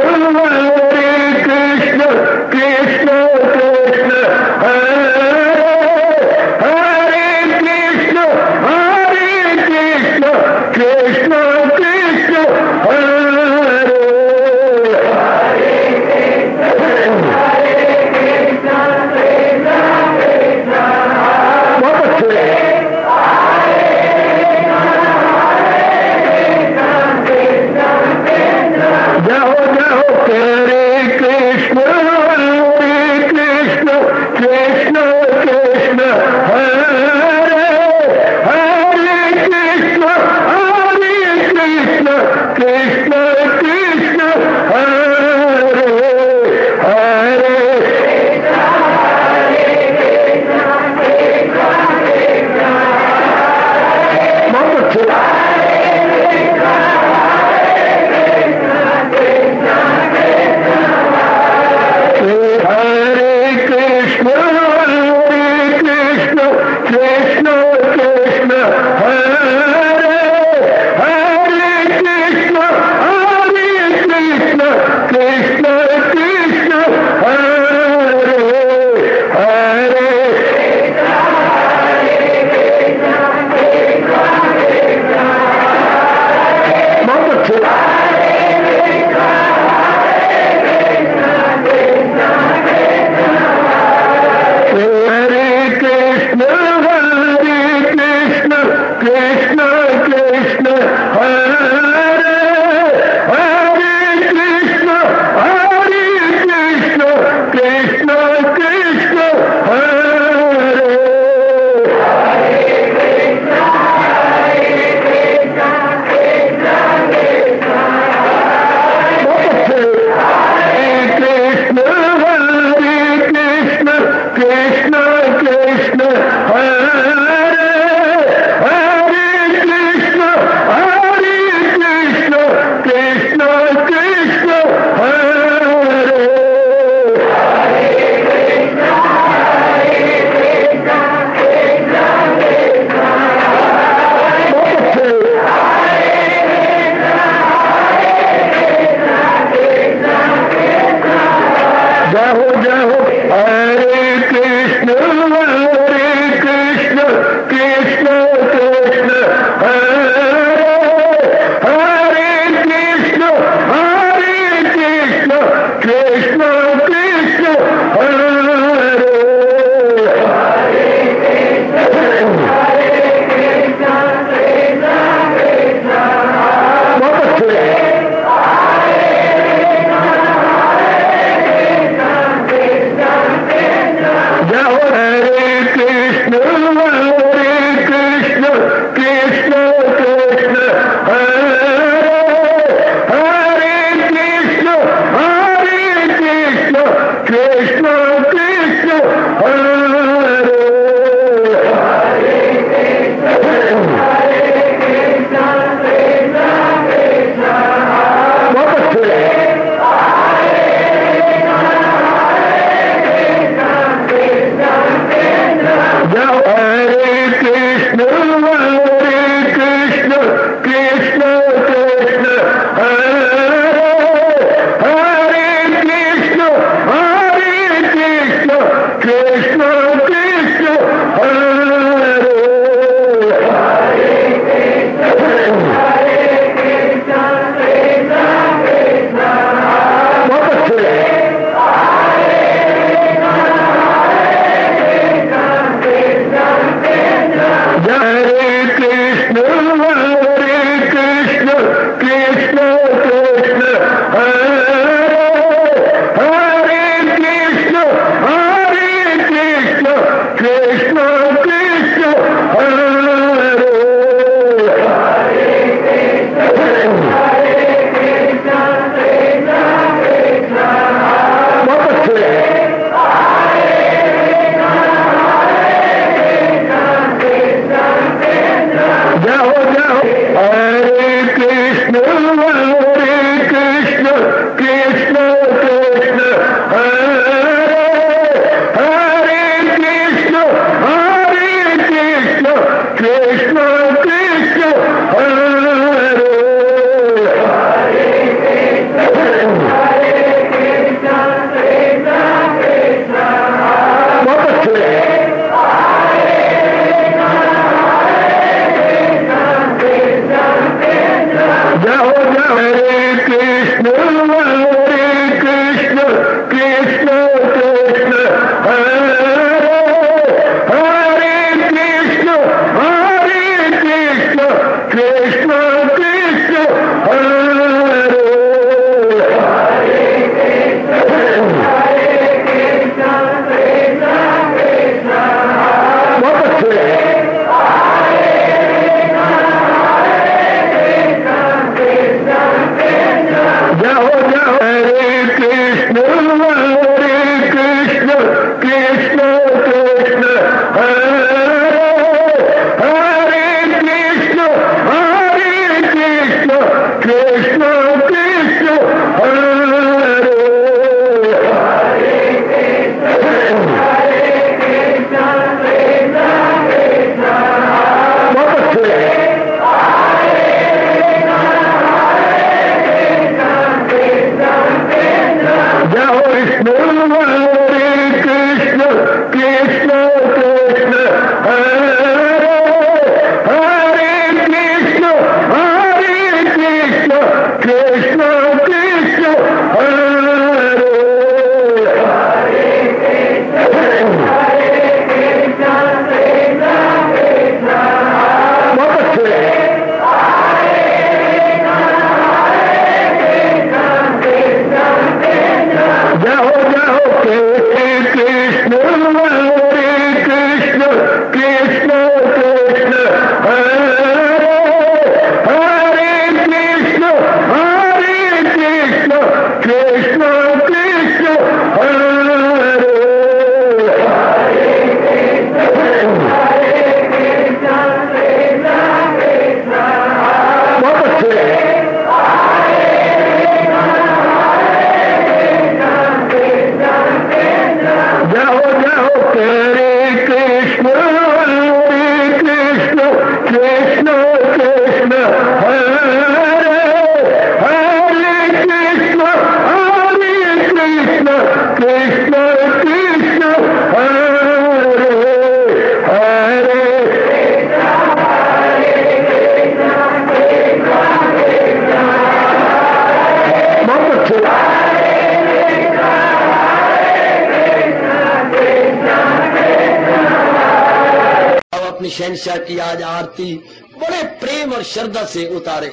and شہنشاہ کی آج آرتی بڑے پریم اور شردہ سے اتارے۔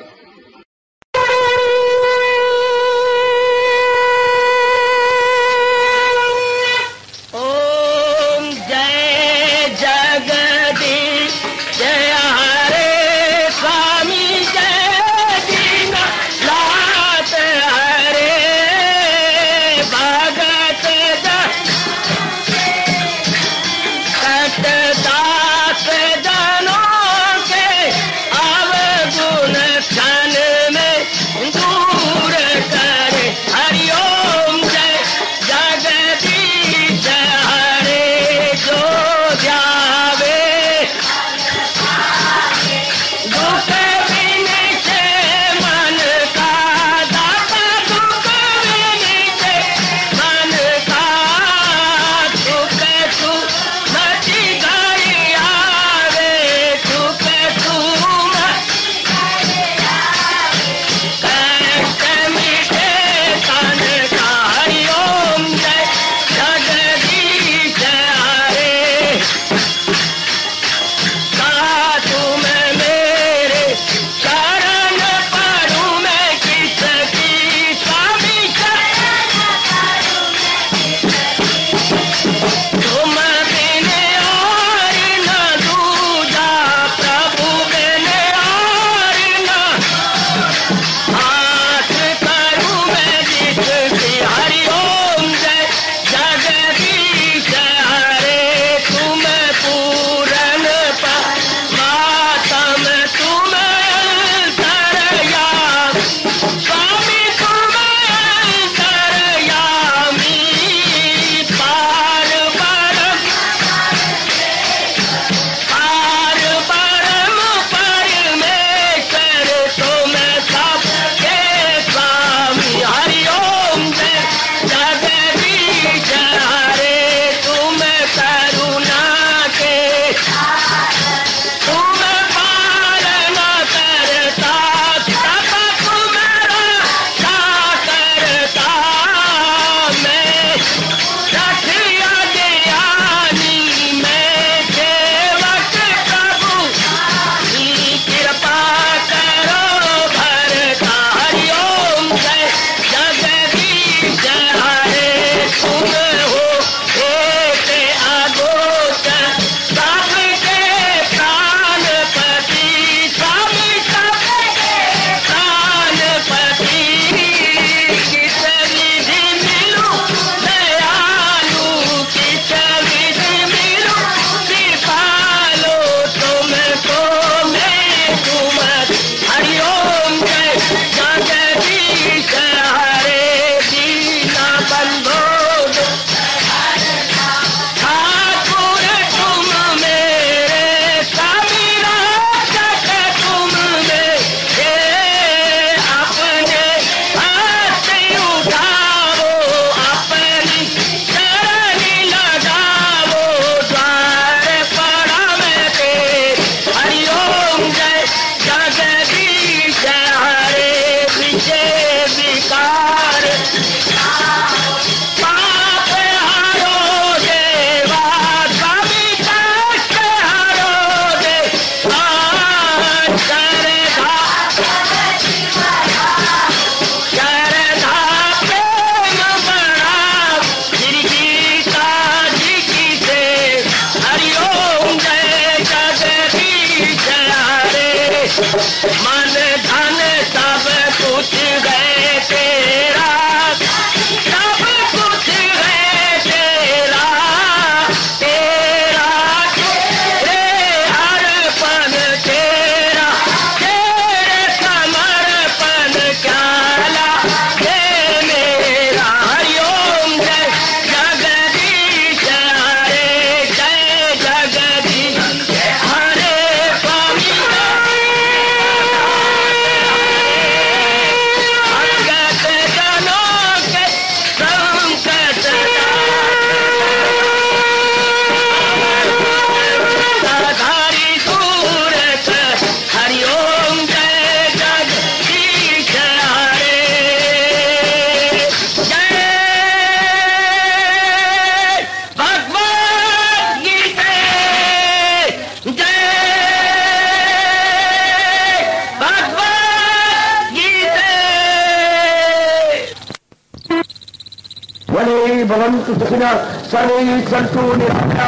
కృష్ణ సని సంటూ నిరంజన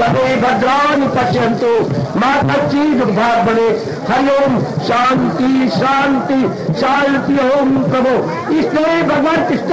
సదే భద్రాన్ని పశ్యంతు. మా కచ్చి దుర్భాగ్యమే హరి శాంతి శాంతి శాంతి ఓం ప్రభు. ఇస్తే భగవాన్ కృష్ణ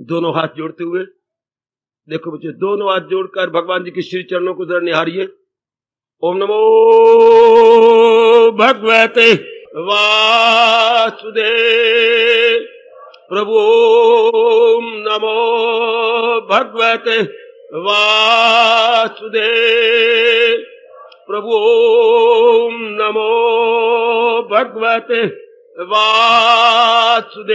دونوں ہاتھ جوڑتے ہوئے دیکھو بچے دونوں ہاتھ جوڑ کر بھگوان جی کے شری چرنوں کو ذرا نہاریے اوم نمو بھگوتے پرو نمو برگوت واسد پرو نمو برگوت واسد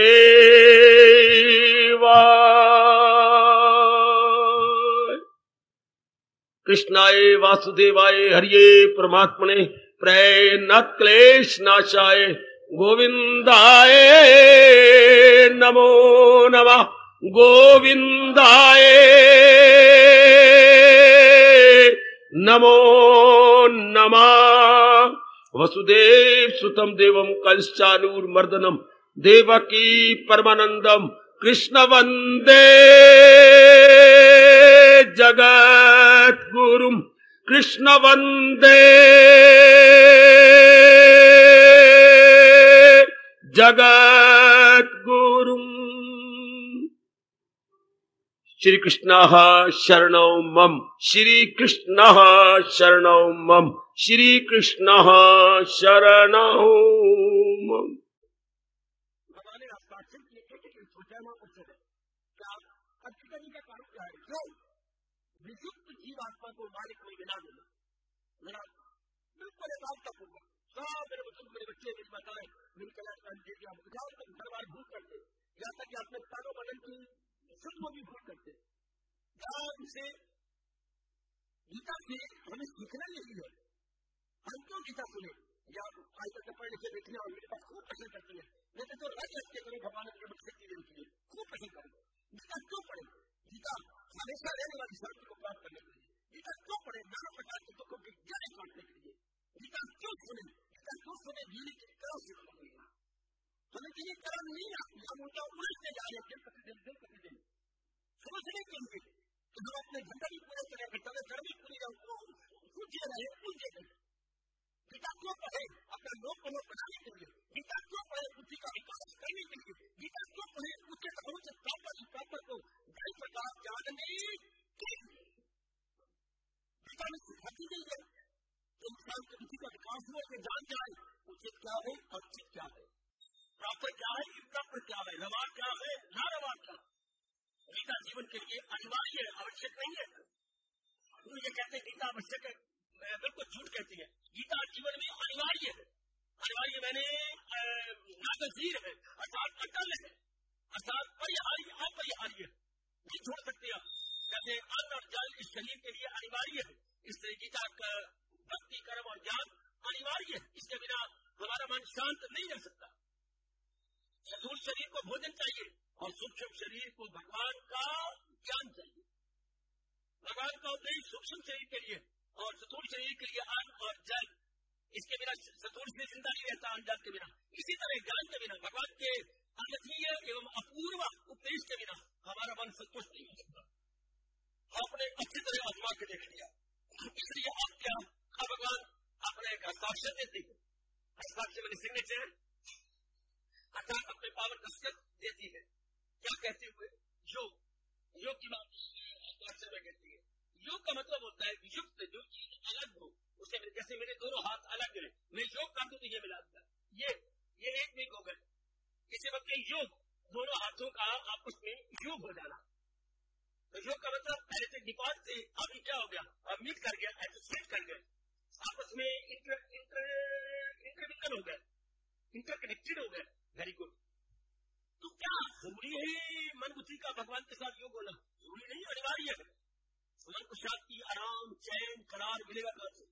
کراسدیو ہری پرماتم نلش نشا گو نمو نم گو نمو نم وسم دونم کلچانو مردن دیکھ پندم کھند جگہ وندے جگت گورو شری کشن شرణ مم شری کشن شرణ مم شری کشن شرణ مم میرے بچے بتائیں مل کر دربار بھول کرتے یہاں تک اپنے تانو بدل کی خود کو بھی بھول کرتے۔ یہاں اسے گیتا سے ہمیں سیکھنا نہیں ہے ہم کیوں گیتا سنیں؟ یا آج تک پڑھ لکھے دیکھنے اور میرے پاس خوب پسند کرتے ہیں۔ لیکن تو رج رکھ کرو بھگوان کے مقصد کی دل کے لیے خوب پسند کرو گیتا کیوں پڑھے گیتا ہمیشہ رہنے والی شانتی کو پراپت کرنے کے لیے۔ گیتا کیوں پڑھے نانو پچاس چیزوں کو وجانے کاٹنے کے لیے۔ گیتا کیوں سنیں؟ گیتا کیوں سنیں؟ گیری سمجھنے کا نہیں ہم ان کا سے جا رہے ہیں سمجھنے کے لیے ہم اپنے گھر بھی پورے کریں گھر میں گھر بھی پوری سوچے رہے الجھے رہے گیتا کیوں پڑھے؟ اپنے لوگ کو لوگ بنانے کے لیے۔ گیتا کیوں پڑھے؟ بدھی کا وکاس کرنے کے لیے۔ گیتا کیوں پڑھے؟ اس کے سمجھ سے پراپر پراپر کو گھر پچاس جاننے گیتا میں سکھاتی گئی۔ ہے انسان کو بدھی کا وکاس ہوا کہ جان جائے۔ اچت کیا ہے؟ اور چیز کیا ہے؟ پرافٹ کیا ہے امپراپر کیا ہے۔ رواج کیا ہے نہ رواج کیا گیتا جیون کے لیے انواریہ آوشک نہیں ہے۔ وہ یہ کہتے ہیں، گیتا آوشک ہے۔ بالکل جھوٹ کہتی ہے۔ گیتا جیون میں انواریہ ہے۔ انواریہ میں نے ناگزیر ہے۔ ارتھات اٹل ہے۔ ارتھات پریہاری اپریہاری ہے۔ یہ چھوڑ سکتے آپ۔ جیسے ان اور جل اس شریر کے لیے انواریہ ہے۔ اس طرح گیتا کا بھکتی کرم اور جان انواریہ ہے۔ اس کے بنا ہمارا من شانت نہیں رہ سکتا۔ حضور شریف کو بھوجن چاہیے اور سکشم شریف کو بھگوان کا جان چاہیے۔ بھگوان کا ہوتا ہی سوکشم شریر کے لیے اور ستول شریر کے لیے ان اور جل۔ اس کے بنا ستول سے زندہ نہیں رہتا ان جل کے بنا۔ اسی طرح جان کے بنا، بھگوان کے انتیہ ایوم اپوروا اپدیش کے بنا ہمارا من سنتوش نہیں ہو سکتا۔ آپ نے اچھی طرح آزما کے دیکھ لیا۔ اس لیے ہاں آپ کیا؟ بھگوان اپنے ایک ہستاکشر دیتے ہیں ہستاکشر میں سگنیچر اللہ اپنے پاور نصیحت دیتی ہے کیا کہتے ہوئے کی بات میں کہتی ہے کا مطلب ہوتا ہے جو چیز الگ ہو اسے جیسے میرے دونوں ہاتھ الگ رہے میں یوگ کر دوں تو یہ ملا یہ یہ ایک میں وقت یوگ دونوں ہاتھوں کا آپس میں یوگ ہو جانا تو یوگ کا مطلب پہلے سے ابھی کیا ہو گیا اب کر گیا ایسوسیٹ کر گئے آپس میں انٹر انٹر انٹر ہو گئے انٹر کنیکٹڈ ہو گئے ویری گڈ تو کیا ضروری ہے من بتی کا بھگوان کے ساتھ یوں بولا ضروری نہیں انواریہ ہے۔ من کو کی آرام چین قرار ملے گا کہاں سے۔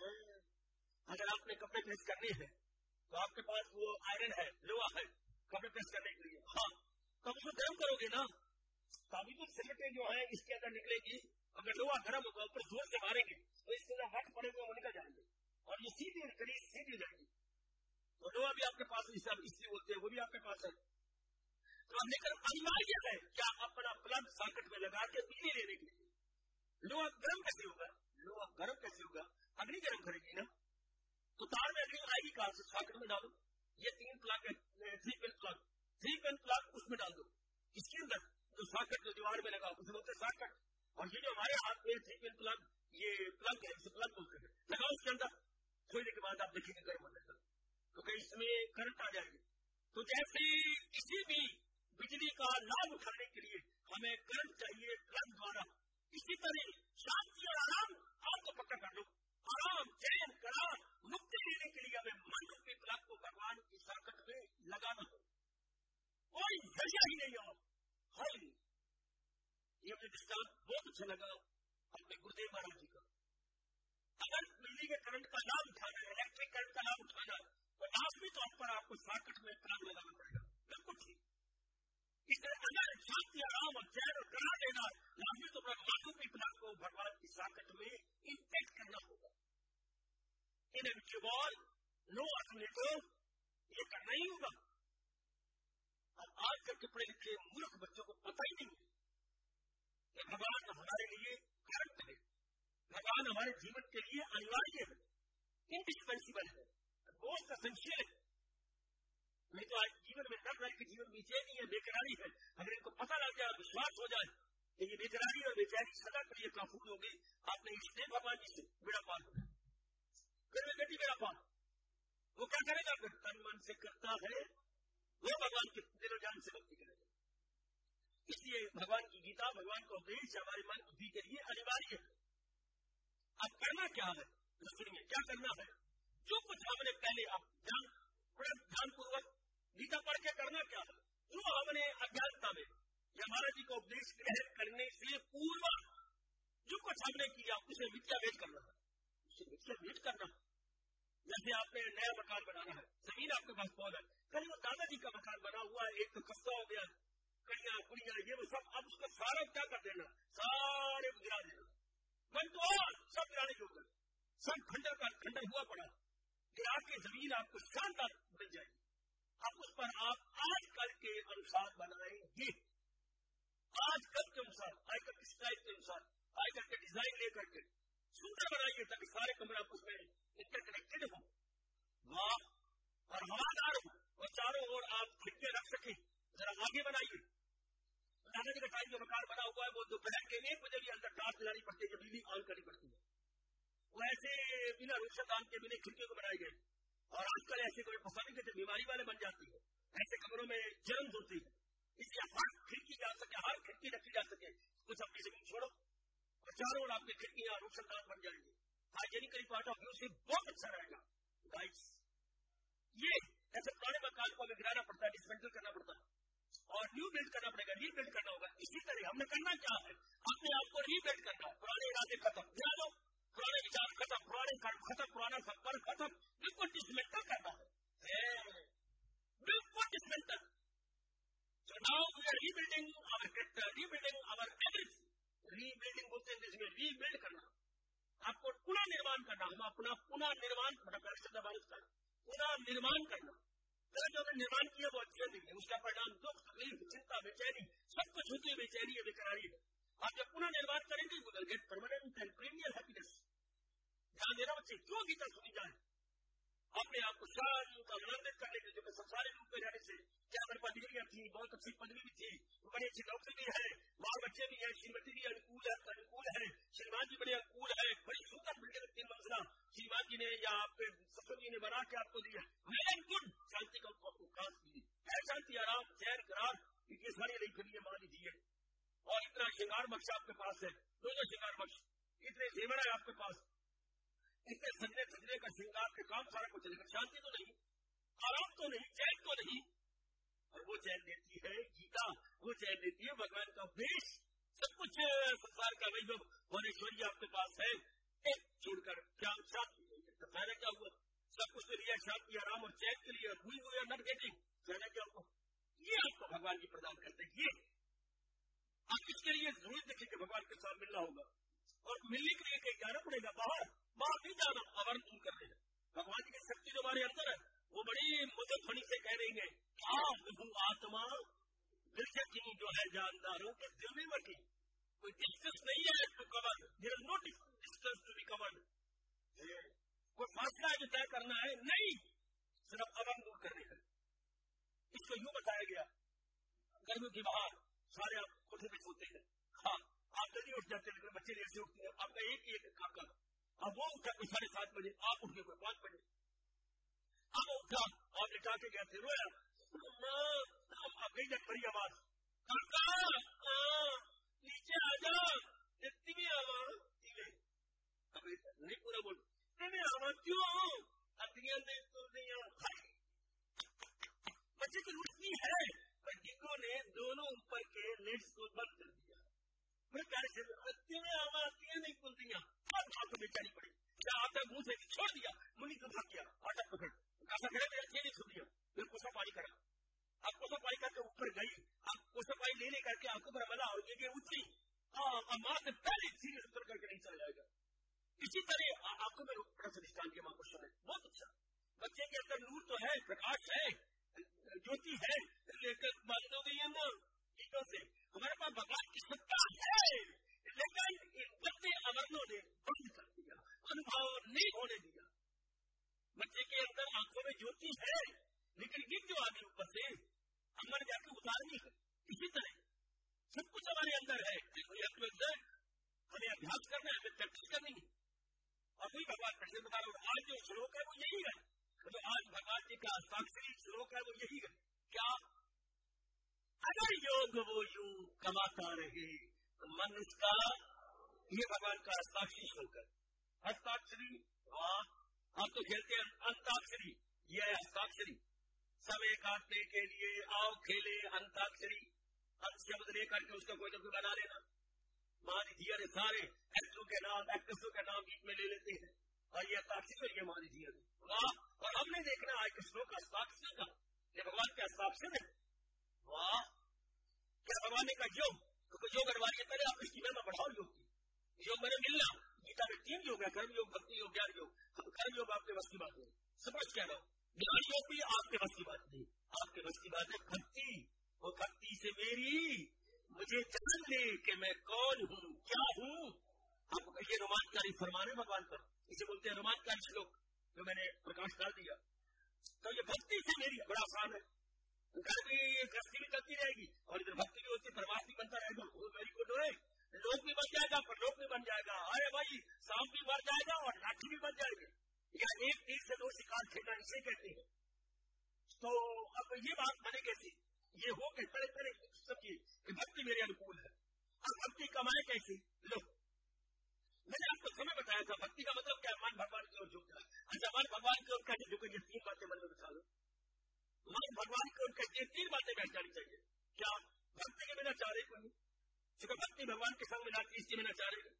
ہاں، اگر آپ نے کپڑے پریس کرنے ہیں، تو آپ کے پاس وہ آئرن ہے لوا ہے، کپڑے پریس کرنے کے لیے۔ ہاں تو اس کو گرم کرو گے نا۔ کابل کی سلٹیں جو ہیں، اس کے اندر نکلے گی۔ اگر لوہا گرم ہوگا، اوپر زور سے ماریں گے، تو اس کے اندر ہٹ پڑے گا وہ نکل جائیں گے۔ اور یہ سیدھی نکلی سیدھی جائے گی۔ وہ بھی آپ کے پاس حساب اس لیے بولتے ہیں، وہ بھی آپ کے پاس ہے۔ تو ہم نے کہا الماریت ہے کیا اپنا پلگ ساکٹ میں لگا کے بجلی لینے کے لیے؟ لوہا گرم کیسے ہوگا؟ لوہا گرم کیسے ہوگا؟ اگنی گرم کرے گی نا۔ تو تار میں اگنی آئے گی کہاں سے؟ ساکٹ میں ڈالو۔ یہ تین plug three pin plug three pin plug اس میں ڈال دو۔ اس کے اندر جو ساکٹ جو دیوار میں لگا اسے بولتے ہیں ساکٹ اور یہ جو ہمارے ہاتھ میں تھری پین پلگ یہ پلگ ہے، اسے پلگ بولتے ہیں۔ لگاؤ اس کے اندر۔ تھوڑی دیر کے بعد آپ دیکھیں گے گرم ہو جائے کیونکہ اس میں کرنٹ آ جائے گا تو جیسے کسی بھی بجلی کا لابھ اٹھانے کے لیے ہمیں کرنٹ چاہیے کرنٹ دوارا، اسی طرح شانتی اور آرام، آپ کو پکڑ کر لو آرام، چین کرام مکتی لینے کے لیے ہمیں من کی پلاک کو بھگوان کی سرکٹ میں لگانا ہو۔ کوئی ذریعہ ہی نہیں ہو۔ ہر یہ مجھے ڈسکاؤنٹ بہت اچھا لگا اپنے گردیو مہاراج جی کا۔ اگر بجلی کے کرنٹ کا لابھ اٹھانا ہے الیکٹرک کرنٹ کا لابھ اٹھانا ہے تو لازمی طور پر آپ کو شارٹ میں کام لگانا پڑے گا۔ بالکل ٹھیک۔ اگر شانتی آرام اور چین اور کرا دینا، لازمی طور پر معلوم کی اطلاع کو بھگوان کی ساکٹ میں انٹیکٹ کرنا ہوگا۔ انویچبل نو آلٹرنیٹو یہ کرنا ہی ہوگا۔ اور آج کل کے پڑھے لکھے ملک بچوں کو پتہ ہی نہیں کہ بھگوان ہمارے لیے کرم ہے۔ بھگوان ہمارے جیون کے لیے انواریہ ہے انڈسپینسیبل ہے۔ دوست کا سنشیر ہے۔ نہیں تو آج جیون میں ہر رائے کہ جیون بے چینی ہے، بے قراری ہے۔ اگر ان کو پتہ لگ جائے، وشواس ہو جائے کہ یہ بے قراری اور بے چینی سزا کے لیے کافور ہوگی آپ نے اس نے بھگوان جی سے میرا پار ہو پھر میں بیٹی میرا پار وہ کیا کرے گا؟ اگر تن من سے کرتا ہے۔ وہ بھگوان کے دل و جان سے بھکتی کرے گا اس لیے بھگوان کی گیتا، بھگوان کو اپدیش ہمارے من بدھی کے لیے انیواریہ ہے۔ اب کرنا کیا ہے؟ سنیے، کیا کرنا ہے؟ جو کچھ ہم نے پہلے بڑا دھیان پوروک گیتا پڑھ کے کرنا کیا تھا؟ جو ہم نے اجانتا میں ہمارا جی کو اپدیش گرہن کرنے سے پورو جو کچھ ہم نے کیا، اسے وکیا ویٹ کرنا تھا۔ اسے وکیا ویٹ کرنا جیسے آپ نے نیا مکان بنانا ہے۔ زمین آپ کے پاس بہت ہے۔ کل وہ دادا جی کا مکان بنا ہوا ہے، ایک تو قصہ ہو گیا کڑیا کڑیا یہ وہ سب، اب اس کا سارا کیا کر دینا؟ سارے گرا دینا۔ من تو سب گرانے کے اوپر سب کہ زمین آپ کو شاندار مل جائے گی۔ اب اس پر آپ آج کل کے انسار بنائیں گے آج کل کے انوسار آج کل کے اسٹائل کے انوسار آج کل کے ڈیزائن لے کر کے سندر بنائیے تاکہ سارے کمرے آپ اس میں انٹرکنیکٹڈ ہوں۔ وہاں اور ہوادار ہوں۔ اور چاروں اور آپ کھڑکیاں رکھ سکیں۔ ذرا آگے بنائیے۔ دادا جی کا ٹائم جو مکان بنا ہوا ہے، وہ دوپہر کے ایک بجے بھی اندر ٹارچ جلانی پڑتی ہے، جب بجلی آن کرنی پڑتی ہے۔ وہ ایسے بنا رخصت آن کے بنا کھڑکیوں کو بنائے گئے۔ اور آج کل ایسے کوئی پسند نہیں جو بیماری والے بن جاتی ہے ایسے کمروں میں جرم ہوتی ہے اس لیے ہر کھڑکی جا سکے، ہر کھڑکی رکھی جا سکے، کچھ اپنی زمین چھوڑو اور چاروں اور آپ کی کھڑکیاں روشن دار بن جائیں گی۔ ہائیجینکلی پارٹ آف یوز بہت اچھا رہے گا۔ گائڈس یہ ایسے پرانے مکان کو ہمیں گرانا پڑتا ہے ڈسمینٹل کرنا پڑتا ہے۔ اور نیو بلڈ کرنا پڑے گا ری بلڈ کرنا ہوگا۔ اسی طرح ہم نے کرنا کیا ہے؟ اپنے آپ کو ری بلڈ کرنا ہے۔ پرانے ارادے ختم۔ دیا پرانے وچار ختم، پرانے ختم، پرانا سمپر ختم، بالکل ڈسمنٹل کرنا ہے۔ بالکل dismantle So rebuilding are rebuilding rebuilding بولتے ہیں جس میں rebuild کرنا. آپ کو پن نرمان کرنا ہم اپنا پناہ نرمان کرنا شبد کرنا نرمان کرنا جو ہم نے نرمان کیا وہ اچھے ہے اس کا دکھ تکلیف چنتا بے چینی سب کچھ ہوتی بے چینی ہے بے قراری ہے آپ جب پناہ نرمان کریں گے، وہ get permanent and premier happiness دھیان دینا بچے جو گیتا سنی جائے اپنے آپ کو شاید ان کا مناظر کرنے کے جو کہ سنساری روپ میں رہنے سے کیا میرے پاس ڈگریاں تھی، بہت اچھی پدوی بھی تھی بڑے اچھے ڈاکٹر بھی ہے بال بچے بھی ہیں شریمتی بھی انکول ہے انکول ہے، شریمان جی بڑے انکول ہے بڑی سندر بلڈنگ تین منزلہ۔ شریمان جی نے یا آپ کے سسر جی نے بنا کے آپ کو دیا۔ ویل اینڈ شانتی کا آپ کو خاص دی ہے شانتی، آرام چین قرار یہ ساری نہیں کری ہے ماں نے دی ہے۔ اور اتنا شنگار بخش آپ کے پاس ہے، دو دو شنگار بخش، اتنے زیور ہے آپ کے پاس۔ اتنے سجنے سجنے کا شنگار کے کام سارا کچھ لے کر شانتی تو نہیں، آرام تو نہیں، چین تو نہیں۔ اور وہ چین دیتی ہے گیتا، وہ چین دیتی ہے بھگوان کا ویش سب کچھ سنسار کا ویبو بھونیشوری آپ کے پاس ہے۔ ایک چھوڑ کر کیا شانتی ہے کرتا فائدہ کیا ہوا؟ سب کچھ کے لیے شانتی، آرام اور چین کے لیے، ہوئی ہوئی نٹ گیٹنگ فائدہ کیا ہوا؟ یہ آپ کو بھگوان جی پردان کرتے یہ آپ اس کے لیے ضرور دیکھیں کہ بھگوان کے ساتھ ملنا ہوگا۔ اور ملنے کے لیے کہیں جانا پڑے گا باہر باہر نہیں جانا آورن دور کر دینا بھگوان کی شکتی جو ہمارے اندر ہے وہ بڑی مدد فنی سے کہہ رہی ہے آپ ہوں آتما دل سے کیوں جو ہے جانداروں کے دل میں بٹی کوئی ڈسٹینس نہیں ہے to cover there is no distance to be cover کوئی فاصلہ ہے جو طے کرنا ہے نہیں صرف امن دور کرنے کا۔ اس کو یوں بتایا گیا گرمیوں کی باہر۔ سارے آپ کوٹھے پہ سوتے ہیں۔ ہاں آپ جلدی اٹھ جاتے ہیں لیکن بچے دیر سے اٹھتے ہیں۔ آپ کا ایک ہی ایک کاکا اب وہ اٹھا کوئی ساڑھے سات بجے، آپ اٹھ گئے، کوئی پانچ بجے اب اٹھا آپ لٹا کے گئے تھے۔ رویا اب گئی جب بڑی آواز۔ کاکا نیچے آ جا۔ اتنی آواز تمہیں اب نہیں پورا بول۔ تمہیں آواز کیوں؟ اتنی بچے کی روشنی ہے۔ ڈگوں نے دونوں اوپر کے لیٹس کو بند کر دیا۔ میں کیسے آتی ہیں، نہیں کھلتی ہاتھ بیچاری پڑی کیا آتا منہ سے چھوڑ دیا، منی کو بھاگ گیا آٹا پکڑ کیسا کرے میرا چین چھوڑ دیا پھر کوسا پانی کرا۔ اب کوسا پانی کر کے اوپر گئی اب کوسا پانی لینے کر کے آپ کو ملا اور یہ اتری ماں سے پہلے سیریس اتر کر کے نہیں چلا جائے گا۔ اسی طرح آپ کو میں بڑا سا دشتان کیا ماں کو سنے بہت اچھا۔ بچے کے اندر نور تو ہے، پرکاش ہے۔ جوتی ہے، لیکن بند ہو گئی ہے نا چیزوں سے ہمارے پاس بھگوان کی ستا ہے۔ لیکن ان بندے امرنوں نے بند کر دیا انبھو نہیں ہونے دیا۔ بچے کے اندر آنکھوں میں جوتی ہے، لیکن یہ جو آگے اوپر سے ہمارے جا کے اتارنی ہے، اسی طرح سب کچھ ہمارے اندر ہے۔ ہمیں ابیاس کرنا ہے، ہمیں پریکٹس کرنی ہے۔ اور کوئی بھگوان پڑھنے بتا رہا ہوں، آج جو شلوک ہے، وہ یہی ہے۔ تو آج بھگوان جی کا ساکشری شلوک ہے وہ یہی ہے کیا اگر یوگ وہ یوں کماتا رہے تو من اس کا یہ بھگوان کا ساکشی شلوک ہے ہستاکشری، واہ، ہم تو کھیلتے ہیں انتاکشری، یہ ہے ہستاکشری۔ سمے کاٹنے کے لیے، آؤ کھیلے انتاکشری۔ ہم شبد لے کر کے اس کا کوئی نہ کوئی بنا لینا۔ مانی جی دیا سارے ایکٹروں کے نام ایکٹرسوں کے نام بیچ میں لے لیتے ہیں۔ اور یہ تاکسی کر کے مانی دیا اور ہم نے دیکھنا آج کشنوں کا ساکشی کا یہ بھگوان کیا ساکشن ہے واہ! کیا بھگوان نے کہا یوگ کیونکہ جو گڑواری ہے پہلے آپ اس کی میں بڑھاؤ یوگ کی۔ یوگ میں نے ملنا، گیتا میں تین یوگ ہے کرم یوگ بھکتی یوگ جان یوگ کرم یوگ آپ کے بس کی بات نہیں۔ سمجھ کیا رہا ہوں۔ جان یوگ بھی آپ کے بس کی بات نہیں۔ آپ کے بس کی بات ہے بھکتی۔ وہ بھکتی سے میری، مجھے جان لے کہ میں کون ہوں، کیا ہوں؟ آپ یہ رومانچاری فرمانے بھگوان پر۔ اسے بولتے ہیں رومانچاری شلوک جو میں نے پرکاش ڈال دیا۔ تو یہ بھکتی سے میری بڑا آسان ہے۔ گھر بھی گرستی بھی چلتی رہے گی اور ادھر بھکتی بھی ہوتی ہے، پرواز بھی بنتا رہے گا۔ ویری گڈ ہوئے لوگ بھی بن جائے گا پر لوگ بھی بن جائے گا۔ ارے بھائی، سانپ بھی مر جائے گا اور لاٹھی بھی بن جائے گی۔ یا ایک تیر سے دو شکار کھیلنا اسے کہتے ہیں۔ تو اب یہ بات بنے کیسی؟ یہ ہو کہ پڑے پڑے سب کی کہ بھکتی میرے انوکول ہے۔ اب بھکتی کمائے کیسی؟ لو۔ میں نے آپ کو سمے بتایا تھا، بھکتی کا مطلب کیا؟ من بھگوان کی اور جھک جائے اچھا من بھگوان کی اور کہتے جھکے یہ تین باتیں من میں بتا لو من بھگوان کی اور کہتے تین باتیں بیٹھ جانی چاہیے۔ کیا بھکتی کے بنا چاہ رہے کوئی؟ چونکہ بھکتی بھگوان کے سنگ ملا اس کے بنا چاہ رہے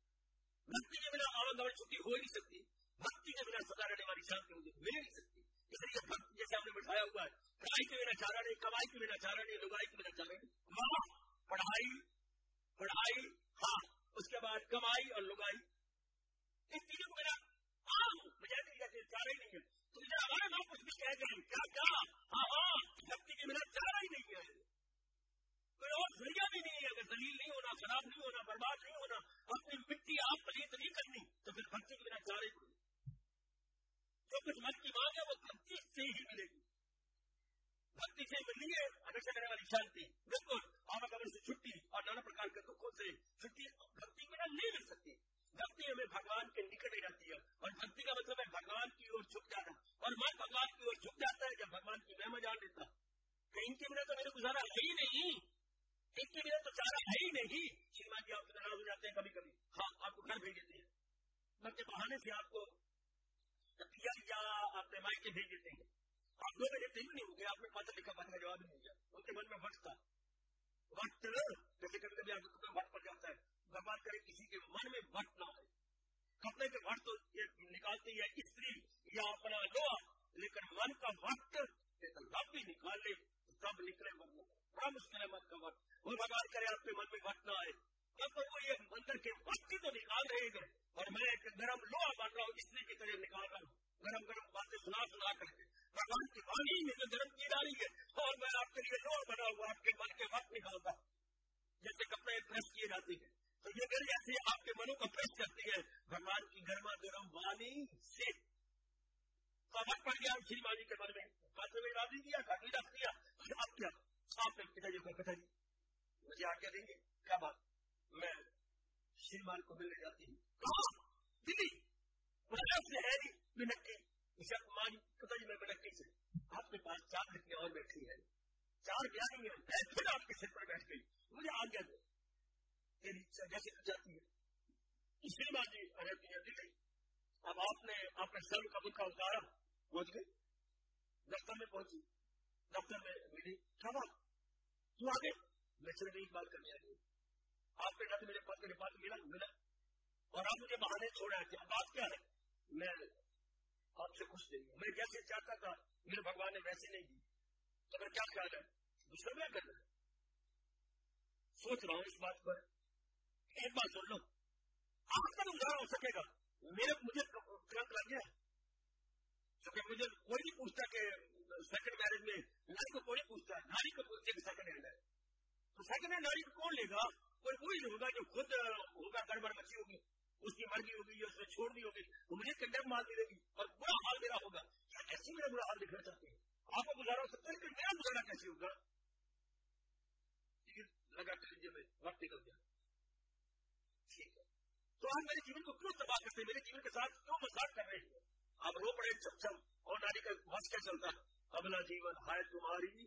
بھکتی کے بنا آمد دور چھٹی ہو ہی نہیں سکتی۔ بھکتی کے بنا سدا رہنے والی شانتی مجھے مل نہیں سکتی۔ اس لیے بھکتی جیسے ہم نے بٹھایا ہوا ہے کڑائی کے بنا چاہ رہے کمائی کے بنا چاہ رہے لگائی کے بنا چاہ رہے پڑھائی پڑھائی ہاں اس کے بعد کمائی اور لگائی۔ اس چیزوں کو میرا عام مجھے چاہ رہی نہیں ہے تو مجھے ہمارے نام کچھ بھی کہہ گئے کیا کیا ہاں ہاں شکتی کی میرا چاہ ہی نہیں ہے کوئی اور ذریعہ بھی نہیں ہے اگر دلیل نہیں ہونا خراب نہیں ہونا برباد نہیں ہونا اپنی مٹی آپ پلیت نہیں کرنی تو پھر بھکتی کی میرا چاہ رہی نہیں جو کچھ من کی بات ہے وہ بھکتی سے ہی ملے گی بھکتی سے ملنی ہے ہمیشہ کرنے والی شانتی بالکل آپ اگر سے چھٹی اور نانا پرکار کے دکھوں سے چھٹی بھکتی میرا نہیں مل سکتی بھکتی ہمیں بھگوان کے نکٹ جاتی ہے۔ اور بھکتی کا مطلب ہے بھگوان کی اور جھک جانا۔ اور من بھگوان کی اور جھک جاتا ہے جب بھگوان کی میں جان لیتا۔ کہ ان کے بنا تو میرے گزارا ہے ہی نہیں۔ ان کے بنا تو چارہ ہے ہی نہیں۔ شریمان جی آپ کے ناراض ہو جاتے ہیں کبھی کبھی۔ ہاں آپ کو گھر بھیج دیتے ہیں۔ بلکہ بہانے سے آپ کو یا اپنے مائک کے بھیج دیتے ہیں۔ آپ دو بجے تین نہیں ہو گئے، آپ نے پتہ لکھا پتہ کا جواب نہیں ہو گیا۔ ان کے من میں وقت تھا۔ وقت جیسے کبھی کبھی آپ کو وقت پڑ جاتا ہے۔ بھگوان کرے کسی کے من میں وٹ نہ ہو کپڑے کے وٹ تو نکالتے ہیں استری یا اپنا لوہا، لیکن من کا وقت رب بھی نکال لے تب نکلے من بڑا مشکل ہے من کا وقت وہ بھگوان کرے، آپ کے من میں وٹ نہ آئے۔ تب تو وہ یہ مندر کے وقت ہی تو نکال رہے گا اور میں ایک گرم لوہا بن رہا ہوں استری کی طرح نکال رہا ہوں۔ گرم گرم باتیں سنا سنا کر کے۔ بھگوان کی پانی میں جو گرم کی ڈالی ہے۔ اور میں آپ کے لیے لوڑ بنا ہوا، آپ کے من کے وقت نکالتا جیسے کپڑے پریس کیے جاتے ہیں۔ تو یہ گھر جیسے آپ کے منوں کو پریس کرتی ہے۔ بھگوان کی گرما گرم وانی سے۔ تو پڑ گیا شری مالی کے من جی میں کھاتے میں ڈال دیا کھاتی رکھ دیا اب کیا۔ آپ نے پتا جی کو پتا جی مجھے آگے دیں گے؟ کیا بات؟ میں شری مال کو ملنے جاتی ہوں۔ کہاں؟ دلی۔ سے ہے جی، نہیں منٹی مانی پتا جی میں منٹی سے آپ کے پاس چار لڑکیاں اور بیٹھی ہیں چار بیاہ ہیں۔ میں پھر آپ کے سر پر بیٹھ گئی۔ مجھے آ گیا تیری اچھا جیسے جاتی ہے۔ اسی بات جی رہتی ہے اب آپ نے اپنے سر کا مکہ اتارا پہنچ گئی دفتر میں پہنچی۔ دفتر میں ملی۔ کیا بات؟ تو آگے۔ میں صرف ایک بات کرنے آئی آپ کے ساتھ میرے پاس میرے پاس ملا ملا۔ اور آپ مجھے بہانے چھوڑا ہے کہ بات کیا ہے؟ میں آپ سے خوش نہیں ہوں۔ میں جیسے چاہتا تھا، میرے بھگوان نے ویسے نہیں دی تو کیا خیال ہے؟ دوسرا میں کرنا سوچ رہا ہوں اس بات پر ایک بات سن لو آپ کا گزارا ہو سکے گا۔ میرے مجھے کرنٹ لگ گیا۔ کیونکہ مجھے کوئی نہیں پوچھتا کہ سیکنڈ میرج میں ناری کو کوئی نہیں پوچھتا ناری کو پوچھتے کہ سیکنڈ ہینڈ ہے۔ تو سیکنڈ ہینڈ ناری کو کون لے گا؟ کوئی کوئی نہیں ہوگا جو خود ہوگا، گڑبڑ مچی ہوگی، اس کی مرضی ہوگی، یا اس نے چھوڑ دی ہوگی۔ تو مجھے کنڈم مار دے گی اور برا حال میرا ہوگا۔ کیا ایسی میرا برا حال دکھنا چاہتے ہیں؟ آپ کو گزارا ہو سکتا ہے کہ میرا گزارا کیسے ہوگا؟ لگا کر میں وقت نکل گیا۔ ٹھیک ہے۔ تو آپ میرے جیون کو کیوں تباہ کرتے ہیں؟ میرے جیون کے ساتھ کیوں مزاق کر رہے ہیں؟ آپ رو پڑے چپ چپ اور ناری کا بس کیا چلتا ہے؟ ابلا جیون ہائے تمہاری۔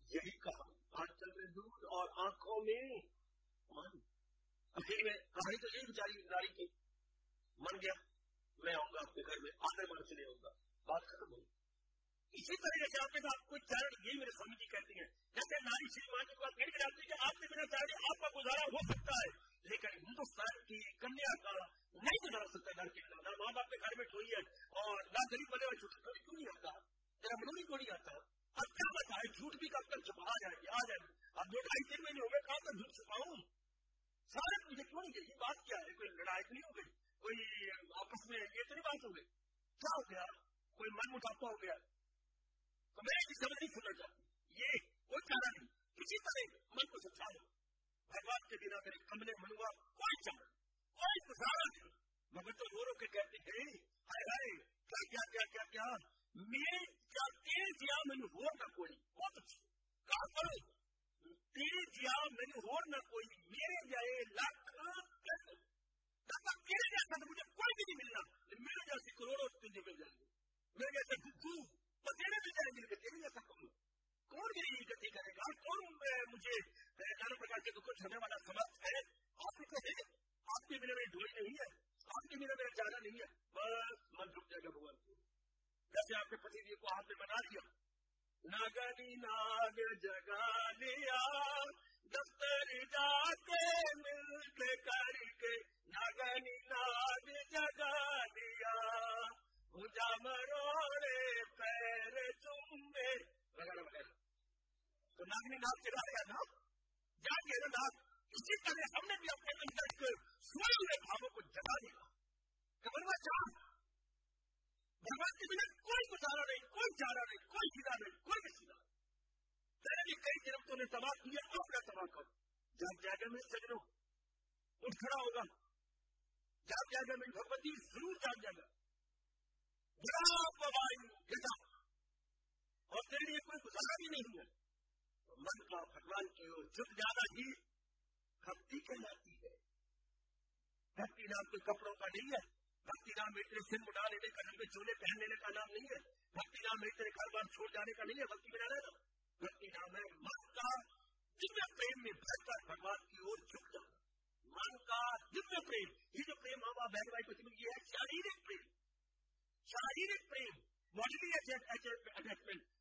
یہی کہا آج چل رہے دودھ اور آنکھوں میں۔ آخر میں کہانی تو یہی بیچاری ناری کی۔ من گیا، میں آؤں گا اپنے گھر میں، آدھے من سے نہیں آؤں گا۔ بات ختم ہوئی۔ اسی طریقے سے آپ کے ساتھ کوئی چارن یہ میرے سمجھ جی کہتی ہیں، جیسے ناری شری مان کی بات کہہ کے جاتی ہے کہ آپ کے بنا چاہے آپ کا گزارا ہو سکتا ہے، لیکن ہندوستان کی کنیا کا نہیں گزارا سکتا گھر کے اندر۔ نہ ماں باپ کے گھر میں ٹھوئی ہے اور نہ غریب بنے ہوئے چھوٹے چھوٹے کیوں نہیں آتا؟ تیرا منوی کیوں نہیں آتا؟ اب کیا بتائے جھوٹ بھی کب تک چھپا جائے گی آ جائے؟ گی اب دو ڈھائی تین مہینے ہو گئے، کہاں تک جھوٹ چھپاؤں؟ سارے مجھے کیوں نہیں یہ بات کیا ہے؟ کوئی لڑائی نہیں ہو گئی کوئی آپس میں یہ تو نہیں بات ہو گئی۔ کیا ہو گیا؟ کوئی من مٹاپا ہو گیا۔ تو میں ایسی سمجھ نہیں سننا چاہتی یہ کوئی چارہ نہیں کسی طرح من کو سمجھا لو بھگوان کے بنا میرے کملے منوا کوئی چارہ کوئی گزارا نہیں مگر تو رو رو کے کہتے ہیں ہائے ہائے کیا کیا کیا کیا کیا میرے کیا تیز یا میں ہو نہ کوئی بہت اچھی کہا کرو تیرے جیا میں نے اور نہ کوئی میرے جائے لاکھ تیرے جیسا تو مجھے کوئی بھی نہیں ملنا میرے جیسے کروڑوں تجھے مل جائیں گے میرے جیسے گگو تو تیرے بھی جائیں گے تیرے جیسا کون کون میری گتی کرے گا کون مجھے نانا پرکار کے کچھ ہونے والا سمجھ ہے آپ کے ہے آپ کے میرے میں ڈھوئی نہیں ہے آپ کے میرے میں جانا نہیں ہے بس من رک جائے گا بھگوان کو جیسے آپ کے پتی جی کو آپ نے بنا دیا۔ نگنی ناگ جگا لیا دفتر جا کے مل کے کر کے نگنی ناگ جگا لیا مجھا مروڑے پیر چمے وغیرہ وغیرہ تو ناگنی ناگ جگا لیا نا؟ جا کے ناگ اسی طرح ہم نے بھی اپنے اندر کے سوئے بھاووں کو جگا دیا کمروا چاہ بھگوان کے بنا کوئی گزارا نہیں، کوئی چارہ نہیں، کوئی سیدھا نہیں، کوئی بھی سیدھا تیرے کئی گرفتوں نے تباہ کیا اپنا تباہ کرو جب جاگے میں سجنو اٹھ کھڑا ہوگا۔ جب جاگے میں بھگوتی، ضرور جاگ جائے گا اور تیرے لیے کوئی گزارا بھی نہیں ہے تو من کا بھگوان کی اور جھک جانا ہی بھکتی کہلاتی ہے بھکتی نام کوئی کپڑوں کا نہیں ہے بھکتی نام بیٹے سر اٹھا لینے کا نام چولہے پہن لینے کا نام نہیں ہے بھکتی نام بیٹے کاروبار چھوڑ جانے کا نہیں ہے بھکتی بنا رہے بھکتی نام ہے من کا دنیا پریم، میں بھر کر بھگوان کی اور جھک جانا من کا دنیا پریم، یہ جو پریم ہم بہن، بھائی کو یہ ہے شاریرک پریم۔ شاریرک پریم باڈیلی اٹیچمنٹ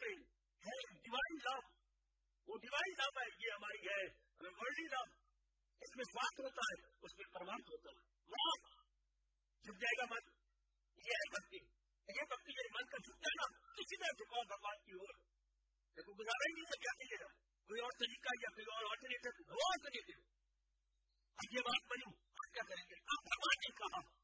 پریم، ہے ڈیوائن لو وہ ڈیوائن لو ہے، یہ ہماری ہے ورلڈلی لو اس میں سواستھ ہوتا ہے، اس میں پرمارتھ ہوتا ہے۔ جھک جائے گا من، یہ ہے بھکتی۔ یہ بھکتی میرے من کا جھک جانا کسی طرح جھکاؤ بھگوان کی اور۔ دیکھو، گزارا ہی نہیں سکتا چلے گا کوئی اور طریقہ یا کوئی اور آلٹرنیٹو اور طریقے اب یہ بات بنی، آپ کیا کریں گے؟ آپ بھگوان نے کہا۔